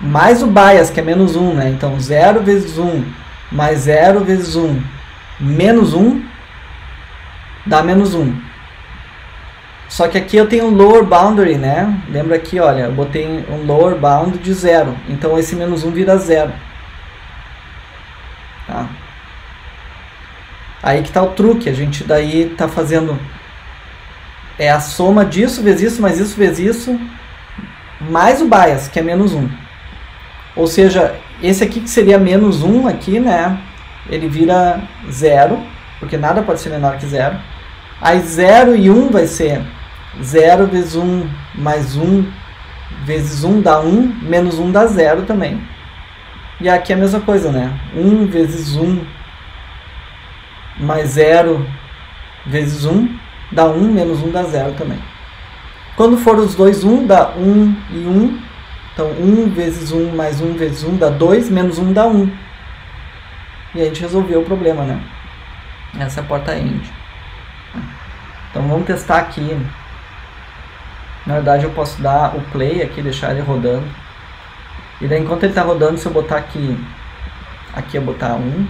mais o bias, que é menos 1, né? Então, 0 vezes 1 mais 0 vezes 1 menos 1 dá menos 1. Só que aqui eu tenho um lower boundary, né? Lembra aqui, olha, eu botei um lower bound de 0. Então, esse menos 1 vira 0. Tá? Aí que está o truque. A gente daí está fazendo é a soma disso vezes isso, mais isso vezes isso, mais o bias, que é menos 1. Ou seja, esse aqui que seria menos 1 aqui, né? Ele vira 0, porque nada pode ser menor que 0. Aí 0 e 1 vai ser 0 vezes 1 mais 1 vezes 1 dá 1, menos 1 dá 0 também. E aqui é a mesma coisa, né? 1 vezes 1 mais 0 vezes 1 dá 1, menos 1 dá 0 também. Quando for os dois 1, dá 1 e 1. Então 1 vezes 1 mais 1 vezes 1 dá 2, menos 1 dá 1. E a gente resolveu o problema, né? Essa é a porta end. Então vamos testar aqui. Na verdade eu posso dar o play aqui, deixar ele rodando. E daí enquanto ele está rodando, se eu botar aqui, aqui eu botar 1,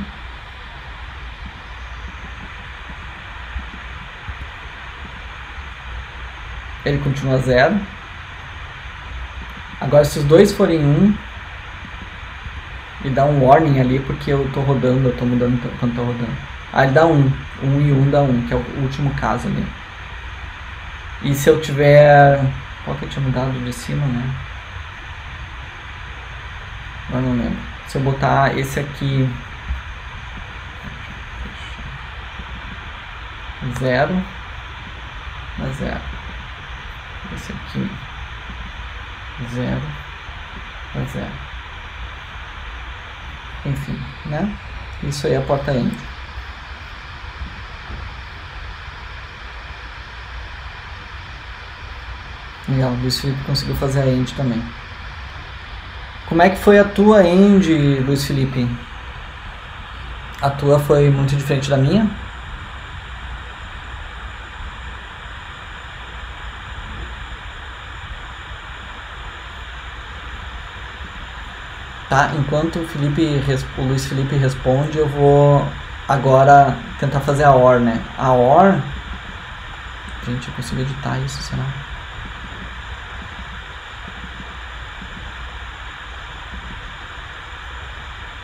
ele continua zero. Agora se os dois forem 1, um, e dá um warning ali porque eu estou rodando, eu estou mudando quando estou rodando. Aí ele dá 1, um, 1 um e 1 um dá 1, um, que é o último caso ali. E se eu tiver... Qual que eu tinha mudado de cima, né? Agora não lembro. Se eu botar esse aqui... Zero. Mas zero. Esse aqui. Zero. A zero. Enfim, né? Isso aí é a porta end. Legal, o Luiz conseguiu fazer a end também. Como é que foi a tua end, Luiz Felipe? A tua foi muito diferente da minha? Tá, enquanto o, Felipe, o Luiz Felipe responde, eu vou agora tentar fazer a OR, né? A OR... Gente, eu consigo editar isso, será?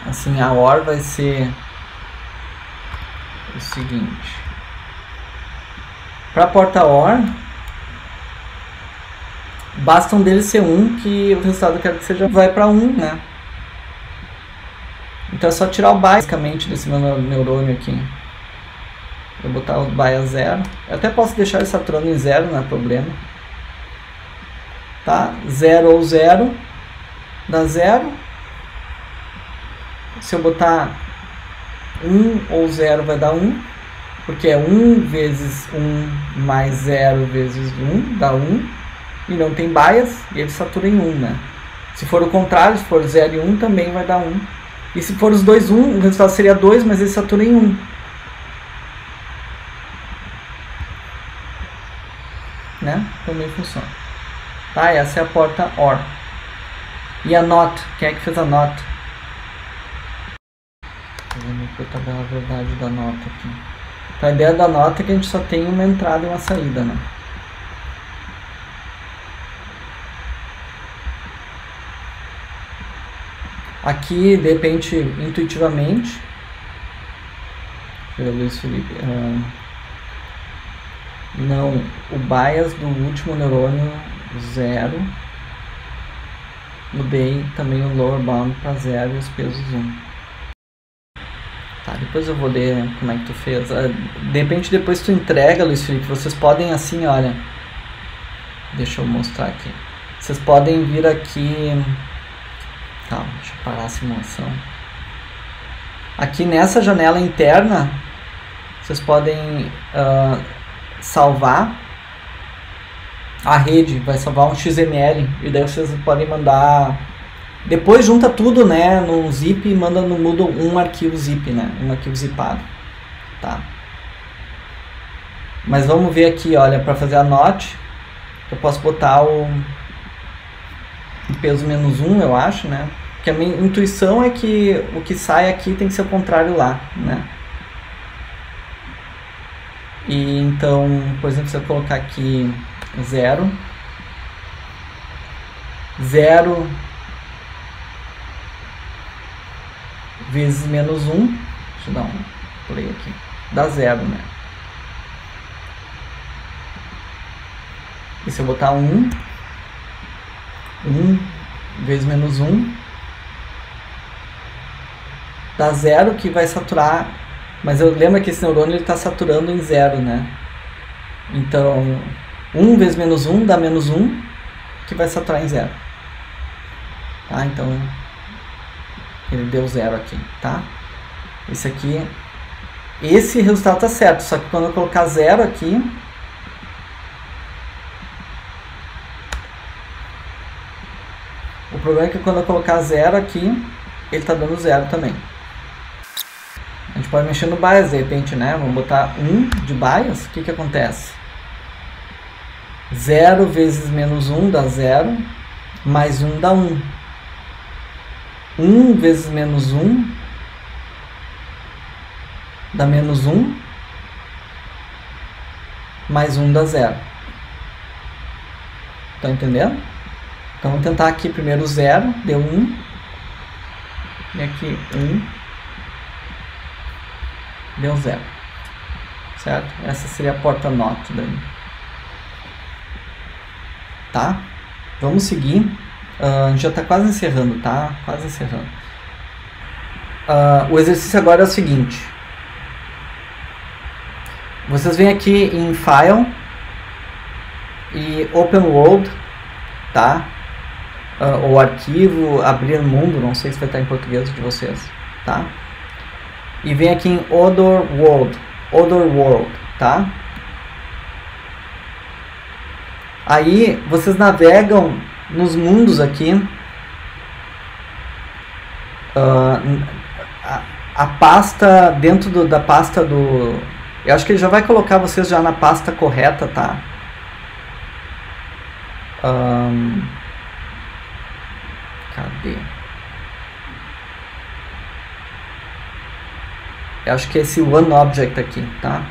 Assim, a OR vai ser o seguinte. Para a porta OR, basta um deles ser 1, um, que o resultado eu quero que seja vai para 1, um, né? Então é só tirar o basicamente desse meu neurônio aqui. Vou botar o bias zero. Eu até posso deixar esse saturno em zero, não é problema. Tá? Zero ou zero dá zero. Se eu botar 1 um ou 0 vai dar 1, um, porque é 1 um vezes 1 um mais 0 vezes 1 um, dá 1, um, e não tem bias, e ele satura em 1, um, né? Se for o contrário, se for 0 e 1, um, também vai dar 1. Um. E se for os dois 1, um, o resultado seria 2, mas ele satura em 1. Um. Né? Também funciona. Tá? Essa é a porta OR. E a NOT, quem é que fez a NOT? Vamos a verdade da nota aqui. A ideia da nota é que a gente só tem uma entrada e uma saída, né? Aqui, de repente, intuitivamente, Luiz Felipe, uh, não, o bias do último neurônio zero, mudei também o lower bound para zero e os pesos 1. Um. Tá, depois eu vou ler como é que tu fez. Uh, de repente, depois tu entrega, Luiz Felipe, vocês podem assim, olha, deixa eu mostrar aqui. vocês podem vir aqui. Calma, deixa eu parar a simulação. Aqui nessa janela interna, vocês podem uh, salvar a rede, vai salvar um XML e daí vocês podem mandar. Depois junta tudo, né, num zip e manda no Moodle um arquivo zip, né, um arquivo zipado, tá? Mas vamos ver aqui, olha, para fazer a note, eu posso botar o, o peso menos um, eu acho, né? Porque a minha intuição é que o que sai aqui tem que ser o contrário lá, né? E então, por exemplo, se eu colocar aqui zero, zero vezes menos um, deixa eu dar um play aqui, dá zero, né? E se eu botar um, um vezes menos um, dá zero que vai saturar, mas eu lembro que esse neurônio está saturando em zero, né? Então, 1 vezes menos 1 dá menos 1, que vai saturar em zero. Tá? Então, ele deu zero aqui, tá? Esse aqui, esse resultado tá certo, só que quando eu colocar zero aqui, o problema é que quando eu colocar zero aqui, ele tá dando zero também. A gente pode mexer no bias de repente, né? Vamos botar 1 de bias, o que que acontece? 0 vezes menos 1 dá 0, mais 1 dá 1. 1 vezes menos 1 dá menos 1, mais 1 dá 0. Estão entendendo? Então vamos tentar aqui primeiro 0, deu 1. E aqui 1, deu 0. Certo? Essa seria a porta NOT daí tá? Vamos seguir. A gente já está quase encerrando, tá? Quase encerrando. Uh, o exercício agora é o seguinte. Vocês vêm aqui em File e Open World, tá? Uh, ou arquivo, abrir mundo, não sei se vai estar em português de vocês, tá? E vem aqui em Other World, Other World, tá? Aí vocês navegam nos mundos aqui. Uh, a, a, pasta dentro do, da pasta do. Eu acho que ele já vai colocar vocês já na pasta correta, tá? Um, cadê? Eu acho que é esse One Object aqui, tá?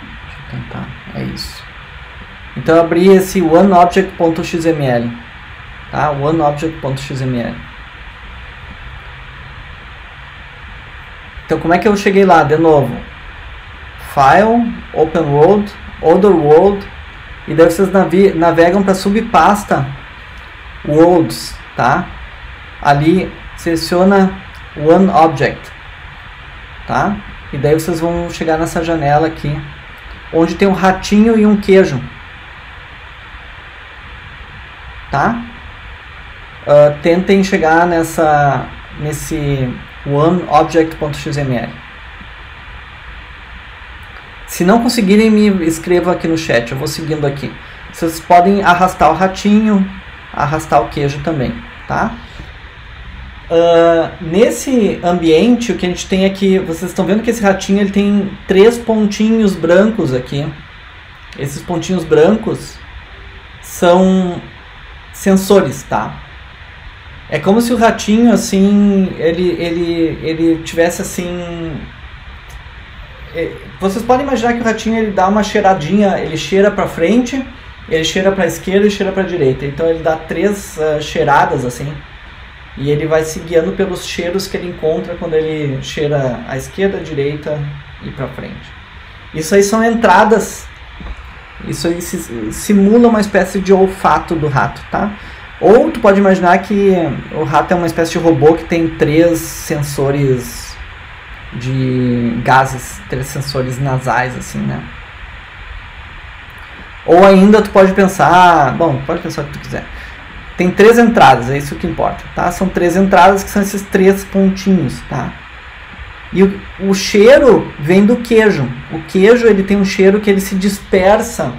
Deixa eu tentar. É isso. Então eu abri esse oneobject.xml, tá? oneobject.xml. Então como é que eu cheguei lá? De novo, File, Open World, Other World, e daí vocês navegam para subpasta Worlds, tá? Ali seleciona One Object, tá? E daí vocês vão chegar nessa janela aqui, onde tem um ratinho e um queijo tá? Uh, tentem chegar nessa nesse oneobject.xml. Se não conseguirem, me escrevam aqui no chat, eu vou seguindo aqui. Vocês podem arrastar o ratinho, arrastar o queijo também, tá? Uh, nesse ambiente, o que a gente tem aqui, vocês estão vendo que esse ratinho ele tem três pontinhos brancos aqui. Esses pontinhos brancos são sensores, tá? É como se o ratinho, assim, ele, ele, ele tivesse, assim... É, vocês podem imaginar que o ratinho, ele dá uma cheiradinha, ele cheira para frente, ele cheira para esquerda e cheira para direita. Então ele dá três uh, cheiradas, assim, e ele vai se guiando pelos cheiros que ele encontra quando ele cheira à esquerda, à direita e para frente. Isso aí são entradas isso aí simula uma espécie de olfato do rato, tá? Ou tu pode imaginar que o rato é uma espécie de robô que tem três sensores de gases, três sensores nasais, assim, né? Ou ainda tu pode pensar, bom, pode pensar o que tu quiser. Tem três entradas, é isso que importa, tá? São três entradas que são esses três pontinhos, tá? E o, o cheiro vem do queijo. O queijo ele tem um cheiro que ele se dispersa.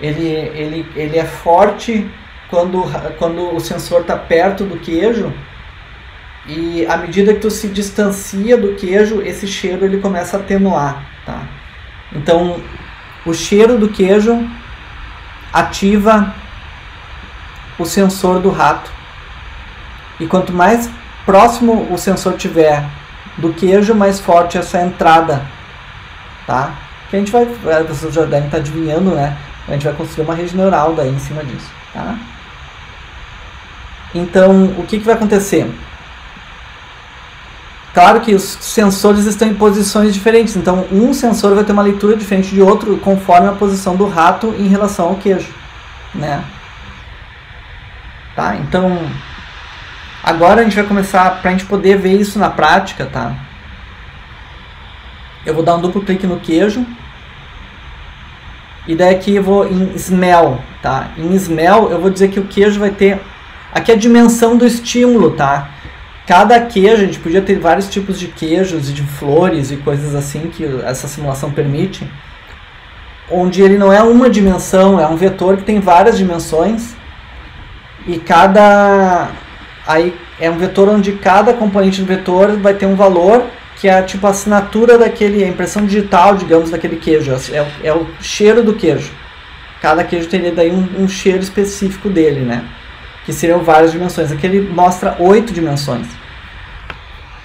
Ele, ele, ele é forte quando, quando o sensor está perto do queijo e à medida que tu se distancia do queijo, esse cheiro ele começa a atenuar, tá? Então, o cheiro do queijo ativa o sensor do rato. E quanto mais próximo o sensor tiver do queijo, mais forte essa entrada, tá? Que a gente vai, vocês já devem estar adivinhando, né? A gente vai construir uma rede neural daí em cima disso, tá? Então, o que, que vai acontecer? Claro que os sensores estão em posições diferentes, então um sensor vai ter uma leitura diferente de outro conforme a posição do rato em relação ao queijo, né? Tá? Então, agora a gente vai começar para a gente poder ver isso na prática, tá? Eu vou dar um duplo clique no queijo e daí aqui eu vou em smell, tá? Em smell eu vou dizer que o queijo vai ter aqui é a dimensão do estímulo, tá? Cada queijo, a gente podia ter vários tipos de queijos e de flores e coisas assim que essa simulação permite, onde ele não é uma dimensão, é um vetor que tem várias dimensões e cada aí é um vetor onde cada componente do vetor vai ter um valor que é tipo a assinatura daquele, a impressão digital, digamos, daquele queijo, é, é o cheiro do queijo. Cada queijo teria daí um, um cheiro específico dele, né? Que seriam várias dimensões. Aqui ele mostra oito dimensões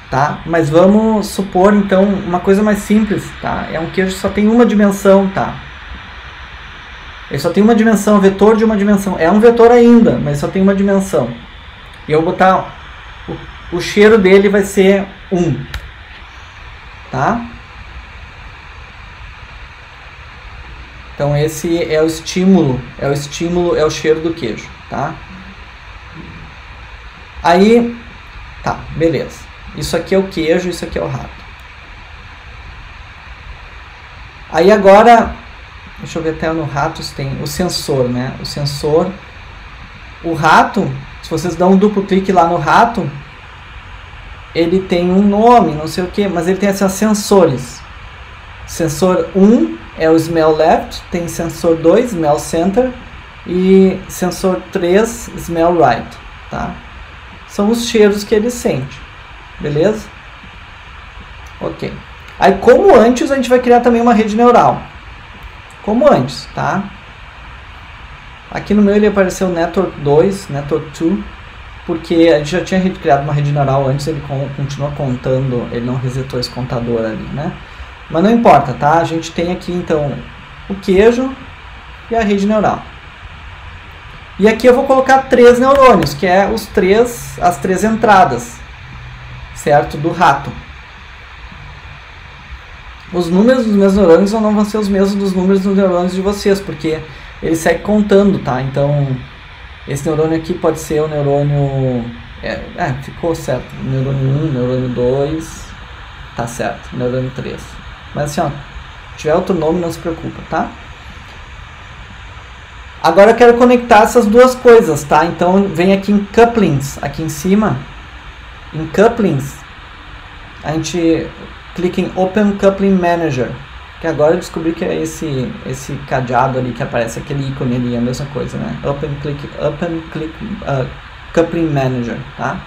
tá? Mas vamos supor então uma coisa mais simples, tá? É um queijo que só tem uma dimensão, tá? Ele só tem uma dimensão, vetor de uma dimensão. É um vetor ainda, mas só tem uma dimensão. E eu vou botar o, o cheiro dele vai ser 1. Um, tá? Então esse é o estímulo, é o estímulo, é o cheiro do queijo, tá? Aí, tá, beleza. Isso aqui é o queijo, isso aqui é o rato. Aí agora, deixa eu ver até no ratos tem o sensor, né? O sensor, o rato, se vocês dão um duplo clique lá no rato, ele tem um nome, não sei o que, mas ele tem assim, sensores. Sensor 1 é o smell left, tem sensor 2, smell center, e sensor 3, smell right, tá? São os cheiros que ele sente. Beleza? Ok. Aí, como antes, a gente vai criar também uma rede neural. Como antes, tá? Aqui no meu ele apareceu Network 2, Network 2, porque a gente já tinha criado uma rede neural antes, ele continua contando, ele não resetou esse contador ali, né? Mas não importa, tá? A gente tem aqui, então, o queijo e a rede neural. E aqui eu vou colocar três neurônios, que é os três, as três entradas certo? Do rato. Os números dos meus neurônios não vão ser os mesmos dos números dos neurônios de vocês, porque ele segue contando, tá? Então, esse neurônio aqui pode ser o neurônio... É, é ficou certo. Neurônio 1, neurônio 2, tá certo. Neurônio 3. Mas assim, ó, se tiver outro nome, não se preocupa, tá? Agora eu quero conectar essas duas coisas, tá? Então, vem aqui em couplings, aqui em cima, em couplings, a gente clica em Open Coupling Manager, que agora eu descobri que é esse esse cadeado ali que aparece aquele ícone ali, a mesma coisa, né? Open Click Open Click uh, Coupling Manager, tá?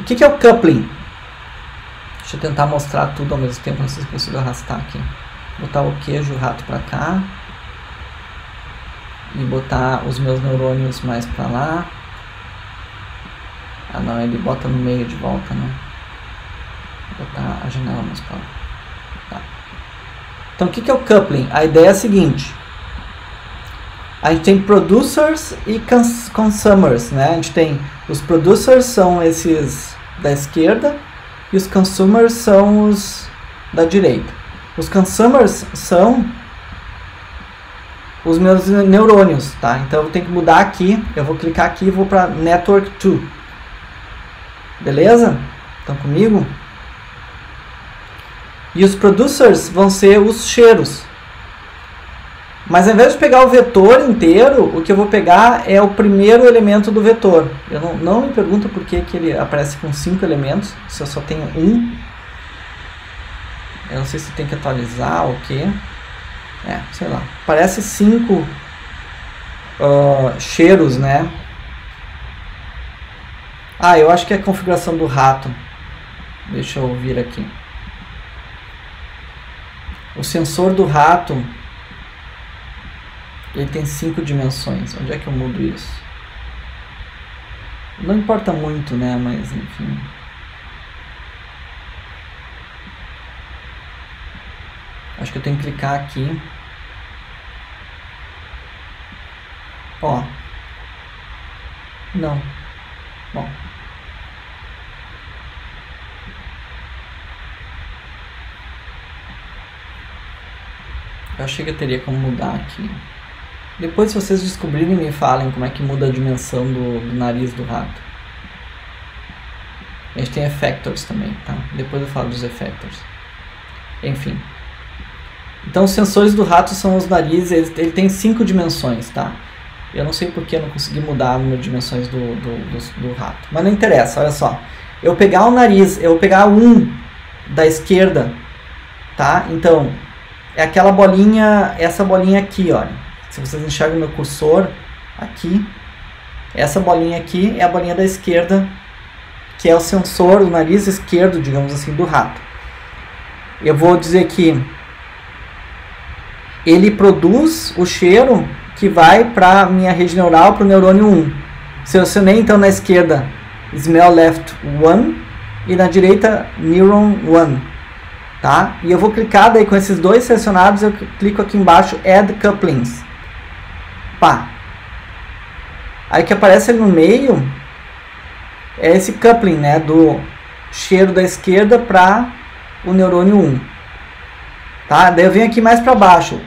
O que, que é o coupling? Deixa eu tentar mostrar tudo ao mesmo tempo, não sei se consigo arrastar aqui. Botar o queijo, rato para cá. E botar os meus neurônios mais para lá. Ah não, ele bota no meio de volta, né? Vou botar a janela mais para lá. Tá. Então o que, é o coupling? A ideia é a seguinte. A gente tem producers e cons consumers, né? A gente tem os producers são esses da esquerda e os consumers são os da direita. Os consumers são os meus neurônios, tá? Então eu tenho que mudar aqui, eu vou clicar aqui e vou para network 2. Beleza? Estão comigo? E os producers vão ser os cheiros. Mas ao invés de pegar o vetor inteiro, o que eu vou pegar é o primeiro elemento do vetor. Eu não, não me pergunto por que, que ele aparece com cinco elementos, se eu só tenho um. Eu não sei se tem que atualizar ou o que. É, sei lá. Parece cinco uh, cheiros, né? Ah, eu acho que é a configuração do rato. Deixa eu vir aqui. O sensor do rato ele tem cinco dimensões. Onde é que eu mudo isso? Não importa muito, né? Mas enfim. Acho que eu tenho que clicar aqui. Ó. Não. Bom. Eu achei que eu teria como mudar aqui. Depois, se vocês descobrirem, me falem como é que muda a dimensão do, do nariz do rato. A gente tem effectors também, tá? Depois eu falo dos effectors. Enfim. Então, os sensores do rato são os narizes, ele, ele tem cinco dimensões, tá? Eu não sei porque eu não consegui mudar de dimensões do, do, do, do rato. Mas não interessa, olha só. Eu pegar o nariz, eu pegar um da esquerda, tá? Então, é aquela bolinha, essa bolinha aqui, olha. Se vocês enxergam meu cursor aqui, essa bolinha aqui é a bolinha da esquerda, que é o sensor, o nariz esquerdo, digamos assim, do rato. Eu vou dizer que ele produz o cheiro que vai para a minha rede neural, para o neurônio 1. Selecionei então na esquerda Smell Left 1 e na direita Neuron 1. Tá? E eu vou clicar daí com esses dois selecionados, eu clico aqui embaixo Add Couplings pá. Aí que aparece ali no meio é esse coupling, né, do cheiro da esquerda para o neurônio 1. Tá? Daí eu venho aqui mais para baixo.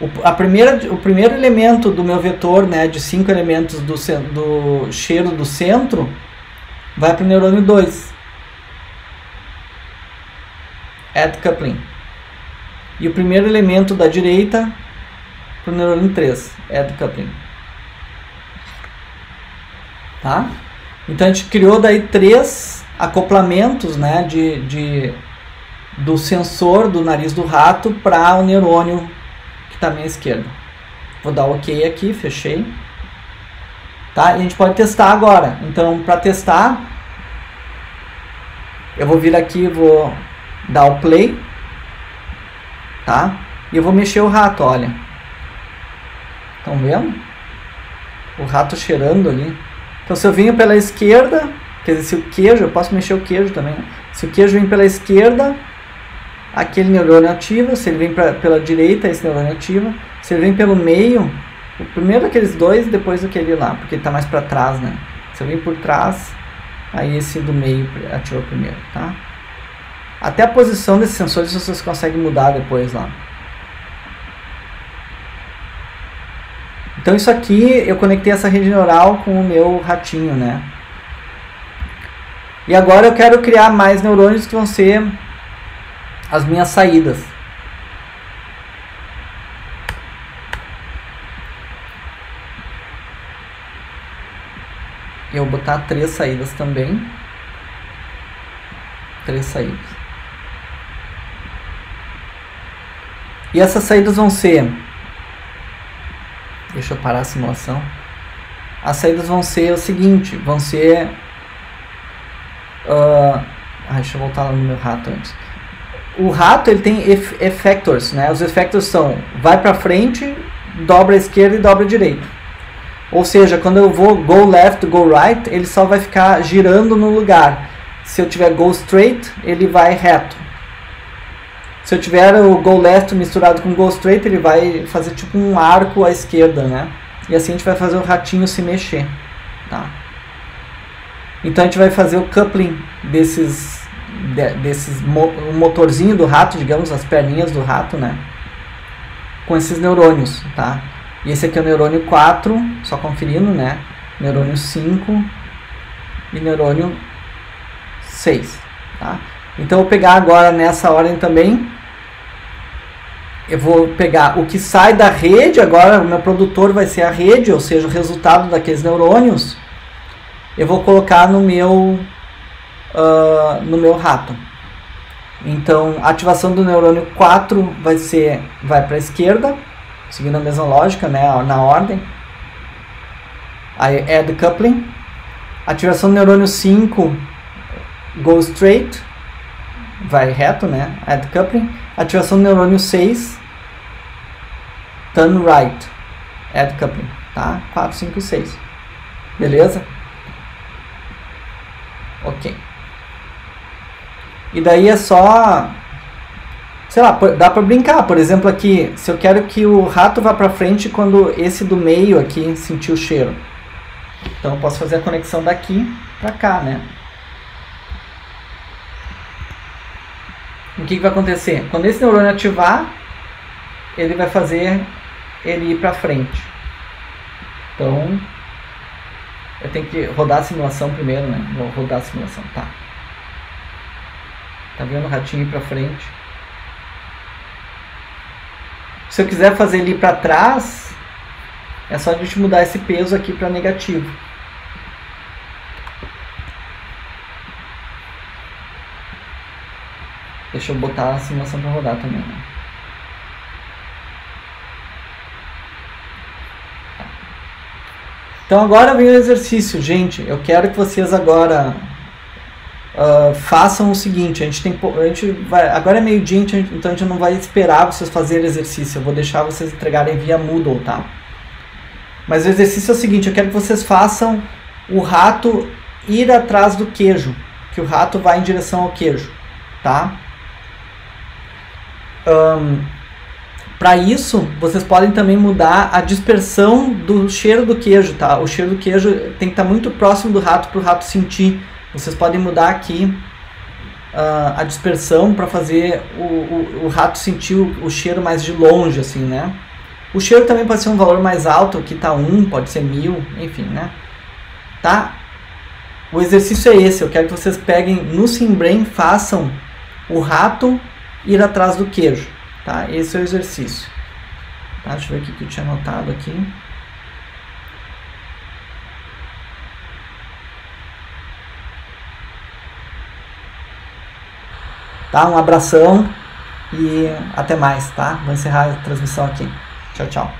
O, a primeira, o primeiro elemento do meu vetor, né, de cinco elementos do, do cheiro do centro, vai para o neurônio 2. Add coupling. E o primeiro elemento da direita para o neurônio 3, add coupling. Tá? Então a gente criou daí três acoplamentos né, de, de, do sensor do nariz do rato para o neurônio que está à minha esquerda. Vou dar OK aqui, fechei. Tá? E a gente pode testar agora. Então, para testar, eu vou vir aqui, vou dar o play, tá? E eu vou mexer o rato, olha. Estão vendo? O rato cheirando ali. Então se eu venho pela esquerda, quer dizer, se o queijo, eu posso mexer o queijo também. Né? Se o queijo vem pela esquerda, aquele neurônio ativa. Se ele vem pra, pela direita, esse neurônio ativa. Se ele vem pelo meio, o primeiro daqueles dois depois aquele lá, porque ele está mais para trás, né? Se eu vim por trás, aí esse do meio ativa primeiro, tá? Até a posição desses sensores vocês conseguem mudar depois lá. Então isso aqui eu conectei essa rede neural com o meu ratinho, né? E agora eu quero criar mais neurônios que vão ser as minhas saídas. Eu vou botar três saídas também. Três saídas. E essas saídas vão ser Deixa eu parar a simulação. As saídas vão ser o seguinte, vão ser... Uh, deixa eu voltar lá no meu rato antes. O rato ele tem effectors, né? Os effectors são vai para frente, dobra a esquerda e dobra a direita. Ou seja, quando eu vou go left, go right, ele só vai ficar girando no lugar. Se eu tiver go straight, ele vai reto. Se eu tiver o go left misturado com go straight, ele vai fazer tipo um arco à esquerda, né? E assim a gente vai fazer o ratinho se mexer, tá? Então a gente vai fazer o coupling desses, de, desses o motorzinho do rato, digamos, as perninhas do rato, né? Com esses neurônios, tá? E esse aqui é o neurônio 4, só conferindo, né? Neurônio 5 e neurônio 6, tá? Então eu vou pegar agora nessa ordem também. Eu vou pegar o que sai da rede, agora o meu produtor vai ser a rede, ou seja, o resultado daqueles neurônios, eu vou colocar no meu, uh, no meu rato. Então, a ativação do neurônio 4 vai ser vai para a esquerda, seguindo a mesma lógica, né, na ordem. Aí add coupling. Ativação do neurônio 5 go straight, vai reto, né? Add coupling. Ativação do neurônio 6 turn right, add coupling, tá? 4, 5 e 6. Beleza? Ok. E daí é só sei lá, dá para brincar. Por exemplo, aqui, se eu quero que o rato vá para frente quando esse do meio aqui sentir o cheiro. Então eu posso fazer a conexão daqui para cá, né? O que, que vai acontecer? Quando esse neurônio ativar, ele vai fazer ele ir para frente. Então, eu tenho que rodar a simulação primeiro, né? Vou rodar a simulação, tá. Tá vendo o ratinho ir para frente? Se eu quiser fazer ele ir para trás, é só a gente mudar esse peso aqui para negativo. Deixa eu botar a simulação para rodar também. Né? Então agora vem o exercício, gente. Eu quero que vocês agora uh, façam o seguinte. A gente tem, a gente vai, agora é meio dia, então a gente não vai esperar vocês fazerem exercício. Eu vou deixar vocês entregarem via Moodle, tá? Mas o exercício é o seguinte. Eu quero que vocês façam o rato ir atrás do queijo, que o rato vai em direção ao queijo, tá? Um, para isso, vocês podem também mudar a dispersão do cheiro do queijo, tá? O cheiro do queijo tem que estar tá muito próximo do rato para o rato sentir. Vocês podem mudar aqui uh, a dispersão para fazer o, o, o, rato sentir o, o, cheiro mais de longe, assim, né? O cheiro também pode ser um valor mais alto, aqui tá 1, um, pode ser 1000, enfim, né? Tá? O exercício é esse, eu quero que vocês peguem no SimBrain, façam o rato ir atrás do queijo. Tá? Esse é o exercício. Tá? Deixa eu ver o que eu tinha anotado aqui. Tá? Um abração e até mais, tá? Vou encerrar a transmissão aqui. Tchau, tchau.